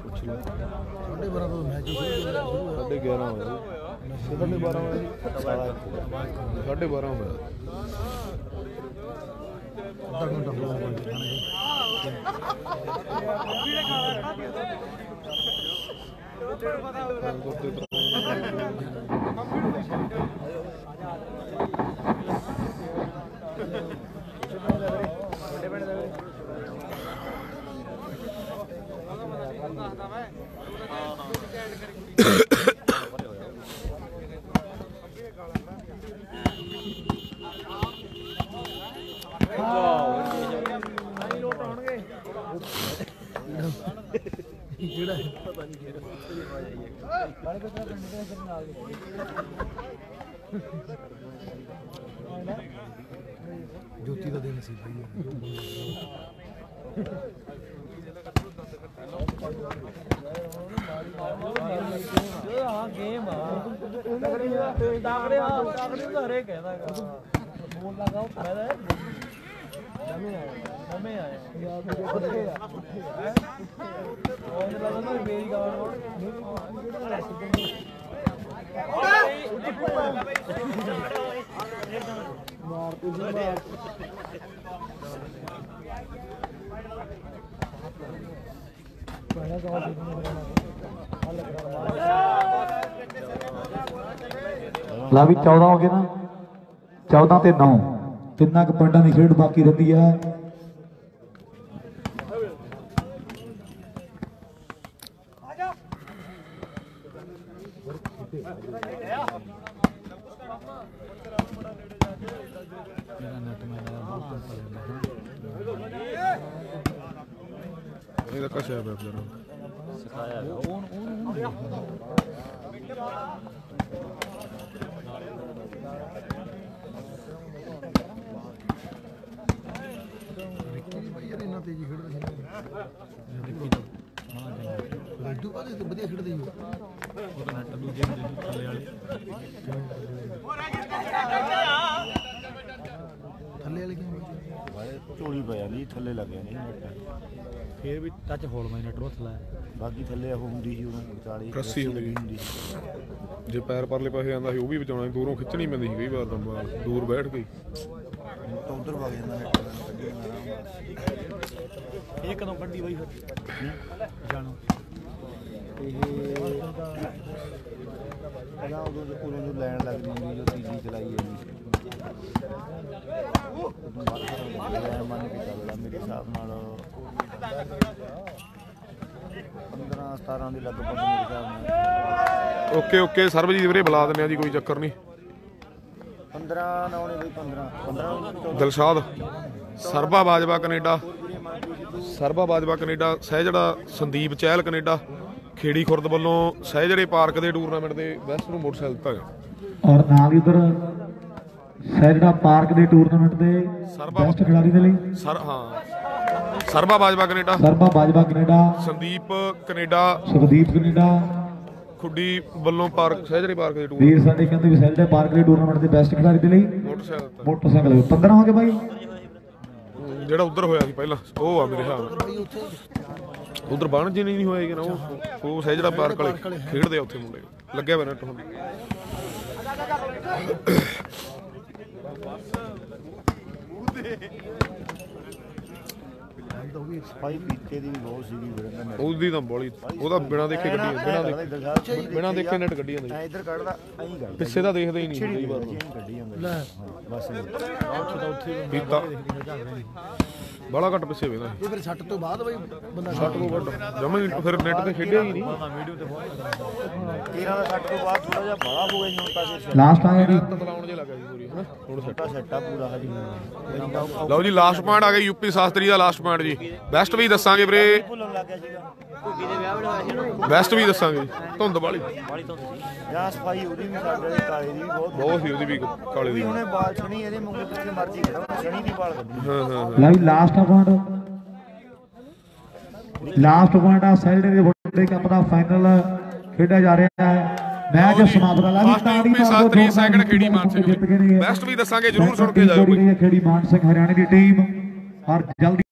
ਪੁੱਛ ਲਓ ਸਾਡੇ ਬਰਾਂ ਤੋਂ ਮੈਚ ਸ਼ੁਰੂ ਸਾਢੇ 11 ਹੋ ਗਏ। ਸਾਢੇ 12 ਹੋ ਗਏ। ਸਾਢੇ 12 ਹੋ ਗਏ। ਅੱਧਾ ਘੰਟਾ ਹੋ ਗਿਆ ਕਿਹੜਾ ਜੋਤੀ ਦਾ ਦਿਨ ਸੀ ਬਈ। ਹਾਂ ਗੇਮ ਆ ਤਗੜੇ ਤਗੜੇ ਹਾਂ ਤਗੜੇ ਤਾਂ ਹਰੇ ਕਹਿੰਦਾ ਲਾ ਵੀ 14 ਹੋ ਗਏ ਨਾ। 14 ਤੇ 9 ਤਿੰਨਾਂ ਕੁ ਪੁਆਇੰਟਾਂ ਦੀ ਖੇਡ ਬਾਕੀ ਰਹਿੰਦੀ ਹੈ ਇਹਦਾ ਕਸਿਆ ਪਿਆ ਜਰਾ ਯਾਰ ਇੰਨਾ ਤੇਜ਼ੀ ਖੇਡਦਾ ਸੀ ਲੱਡੂ ਤੇ ਵਧੀਆ ਖੇਡਦੇ ਸੀ ਥੱਲੇ ਵਾਲੇ ਕਿਉਂ ਝੋਲੀ ਪੈ ਜਾਂਦੀ ਥੱਲੇ ਲੱਗ ਜਾਂਦੀ ਫੇਰ ਵੀ ਟੱਚ ਹੋਲ ਮੈਂ ਨੈਟ ਰੋਥ ਲਾਇਆ। ਬਾਕੀ ਥੱਲੇ ਉਹ ਹੁੰਦੀ ਸੀ ਉਦੋਂ 40 ਰੱਸੀ ਹੁੰਦੀ ਹੁੰਦੀ ਸੀ। ਜੇ ਪੈਰ ਪਰਲੇ ਪਾਸੇ ਜਾਂਦਾ ਸੀ ਉਹ ਵੀ ਬਚਾਉਣਾ ਸੀ, ਦੂਰੋਂ ਖਿੱਚਣੀ ਪੈਂਦੀ ਸੀ ਕਈ ਵਾਰ ਤਾਂ ਬਾਲ ਦੂਰ ਬੈਠ ਕੇ। ਤਾਂ ਉਧਰ ਵਗ ਜਾਂਦਾ ਨੈਟ ਕੱਢੀ ਆਰਾਮ ਇਹ ਕਦੋਂ ਕੱਢੀ ਬਾਈ ਫਿਰ ਜਾਣੋ। ਪਹਿਲਾਂ ਉਦੋਂ ਜੋ ਉਦੋਂ ਜੋ ਲੈਣ ਲੱਗਦੀ ਹੁੰਦੀ ਜੋ ਤੀਜੀ ਚਲਾਈ ਜਾਂਦੀ ਸੀ। ਮੰਨ ਕੇ ਚੱਲਦਾ ਮੇਰੇ ਹਿਸਾਬ ਨਾਲ 15 17 ਦੇ ਲਗਭਗ ਮੇਰੇ ਹਿਸਾਬ ਨਾਲ ਓਕੇ ਓਕੇ, ਸਰਬਜੀਤ ਵੀਰੇ ਬੁਲਾ ਦਿੰਦੇ ਆ ਜੀ, ਕੋਈ ਚੱਕਰ ਨਹੀਂ। 15 ਨਾ ਹੋਣੇ ਬਈ 15 15 Dilshad, Sarba Bajwa Canada, Sarba Bajwa Canada, Sahijra Sandeep Chahal Canada, Kheri Khurd ਵੱਲੋਂ ਸਹਿਜੜੇ ਪਾਰਕ ਦੇ ਟੂਰਨਾਮੈਂਟ ਦੇ ਬੈਸਟ ਨੂੰ ਮੋਟਰਸਾਈਕਲ ਦਿੱਤਾ ਗਿਆ। ਔਰ ਨਾਲ ਹੀ ਉਧਰ ਸੈਰਡਾ ਪਾਰਕ ਦੇ ਟੂਰਨਾਮੈਂਟ ਦੇ ਬੈਸਟ ਖਿਡਾਰੀ ਦੇ ਲਈ। ਸਰ ਹਾਂ। Sarba Bajwa Canada. Sarba Bajwa Canada. Sandeep Canada. Sukhdeep Canada. Khuddi ਵੱਲੋਂ ਪਾਰਕ ਸਹਿਜੜੇ ਪਾਰਕ ਦੇ ਟੂਰ ਵੀਰ ਸਾਡੇ ਕਹਿੰਦੇ ਵੀ ਸੈਰਡਾ ਪਾਰਕ ਦੇ ਟੂਰਨਾਮੈਂਟ ਦੇ ਬੈਸਟ ਖਿਡਾਰੀ ਦੇ ਲਈ। ਮੋਟਰਸਾਈਕਲ ਮੋਟਰਸਾਈਕਲ 15 ਹੋ ਗਏ ਬਾਈ। ਜਿਹੜਾ ਉਧਰ ਹੋਇਆ ਸੀ ਪਹਿਲਾਂ ਉਹ ਆ ਮੇਰੇ ਨਾਲ। ਉਧਰ ਬਣ ਜੀ ਨਹੀਂ ਹੋਇਆ ਕਿ ਨਾ ਉਹ ਉਹ ਸਹਿਜੜਾ ਪਾਰਕ ਵਾਲੇ। ਖੇਡਦੇ ਆ ਉੱਥੇ ਮੁੰਡੇ। ਲੱਗਿਆ ਹੋਇਆ ਹੁਣ। ਸਫ਼ਾਈ ਪੀਤੇ ਦੀ ਵੀ ਬਹੁਤ ਸੀਗੀ ਵੀਰੇ ਦਾ ਨੈਟ ਉਹਦੀ ਤਾਂ ਬੋਲੀ ਉਹਦਾ ਬਿਨਾ ਦੇਖੇ ਗੱਡੀ ਬਿਨਾ ਦੇਖੇ ਬਿਨਾ ਦੇਖੇ ਨੈਟ ਗੱਡੀ ਜਾਂਦੀ ਐ ਇੱਧਰ ਕੱਢਦਾ ਐਂ ਕੱਢਦਾ ਪਿੱਛੇ ਦਾ ਦੇਖਦੇ ਹੀ ਨਹੀਂ ਕਈ ਵਾਰ ਚੇਨ ਕੱਢੀ ਜਾਂਦਾ ਹਾਂ ਬਸ ਪੀਤਾ ਬੜਾ ਘੱਟ ਪਿੱਛੇ ਵੇਦਾ ਇਹ ਫਿਰ ਸੱਟ ਤੋਂ ਬਾਅਦ ਬਈ ਬੰਦਾ ਛੱਟ ਕੋ ਵੱਡ ਜਮਾ ਹੀ ਫਿਰ ਨੈਟ ਤੇ ਖੇਡਿਆ ਹੀ ਨਹੀਂ। 13 ਦਾ ਕੱਟ ਤੋਂ ਬਾਅਦ ਥੋੜਾ ਜਿਹਾ ਬੜਾ ਹੋ ਗਿਆ ਜੀ ਹੁਣ ਤਾਂ ਲਾਸਟ ਆ ਗਿਆ ਜੀ ਤਲਾਉਣ ਜੇ ਲੱਗਾ ਜੀ ਪੂਰੀ। ਹੁਣ set। ਛੱਟਾ ਸੈੱਟਾ ਪੂਰਾ ਹਜੀ। ਲਓ ਜੀ ਲਾਸਟ ਪੁਆਇੰਟ ਆ ਗਿਆ ਯੂਪੀ ਸ਼ਾਸਤਰੀ ਦਾ ਲਾਸਟ ਪੁਆਇੰਟ ਜੀ। ਬੈਸਟ ਵੀ ਦੱਸਾਂਗੇ ਵੀਰੇ। ਭੁੱਲਣ ਲੱਗ ਗਿਆ ਸੀਗਾ ਬੈਸਟ ਵੀ ਦੱਸਾਂਗੇ ਧੁੰਦ ਵਾਲੀ। ਜਾਂ ਸਫ਼ਾਈ ਉਹਦੀ ਵੀ ਸਾਡੇ ਦੇ ਕਾਲੇ ਦੀ ਵੀ ਬਹੁਤ। ਬਹੁਤ ਸੀ ਉਹਦੀ ਵੀ ਕਾਲੇ ਦੀ। ਵੀ ਉਹਨੇ ਬਾਲ ਛਣੀ ਇਹਦੇ ਮੁੰਡੇ ਜਿੱਥੇ ਮਰਜ਼ੀ ਖੜਾ ਉਹਨੇ ਛਣੀ ਦੀ ਬਾਲ ਕੱਢੀ ਹਾਂ ਹਾਂ ਹਾਂ। ਲੈ ਵੀ ਲਾਸਟ ਪੁਆਇੰਟ ਲਾਸਟ ਪੁਆਇੰਟ ਆ ਸੈਲਡੇ ਦੇ ਵੱਡੇ ਕੱਪ ਦਾ ਫਾਈਨਲ ਖੇਡਿਆ ਜਾ ਰਿਹਾ ਹੈ। ਮੈਚ ਸਮਾਪਤ ਆ ਲਾ ਵੀ ਫਸਟ ਤਾੜੀ ਮਾਰ ਸ਼ਾਸਤਰੀ ਜੋਰਦਾਰ ਸੈਕਿੰਡ ਖੇੜੀ ਮਾਨ ਸਿੰਘ ਬੈਸਟ ਵੀ ਦੱਸਾਂਗੇ ਜਰੂਰ ਸੁਣ ਕੇ ਜਾਇਓ ਖੇੜੀ ਮਾਨ ਸਿੰਘ ਹਰਿਆਣੇ ਦੀ ਟੀਮ ਔਰ ਜਲਦੀ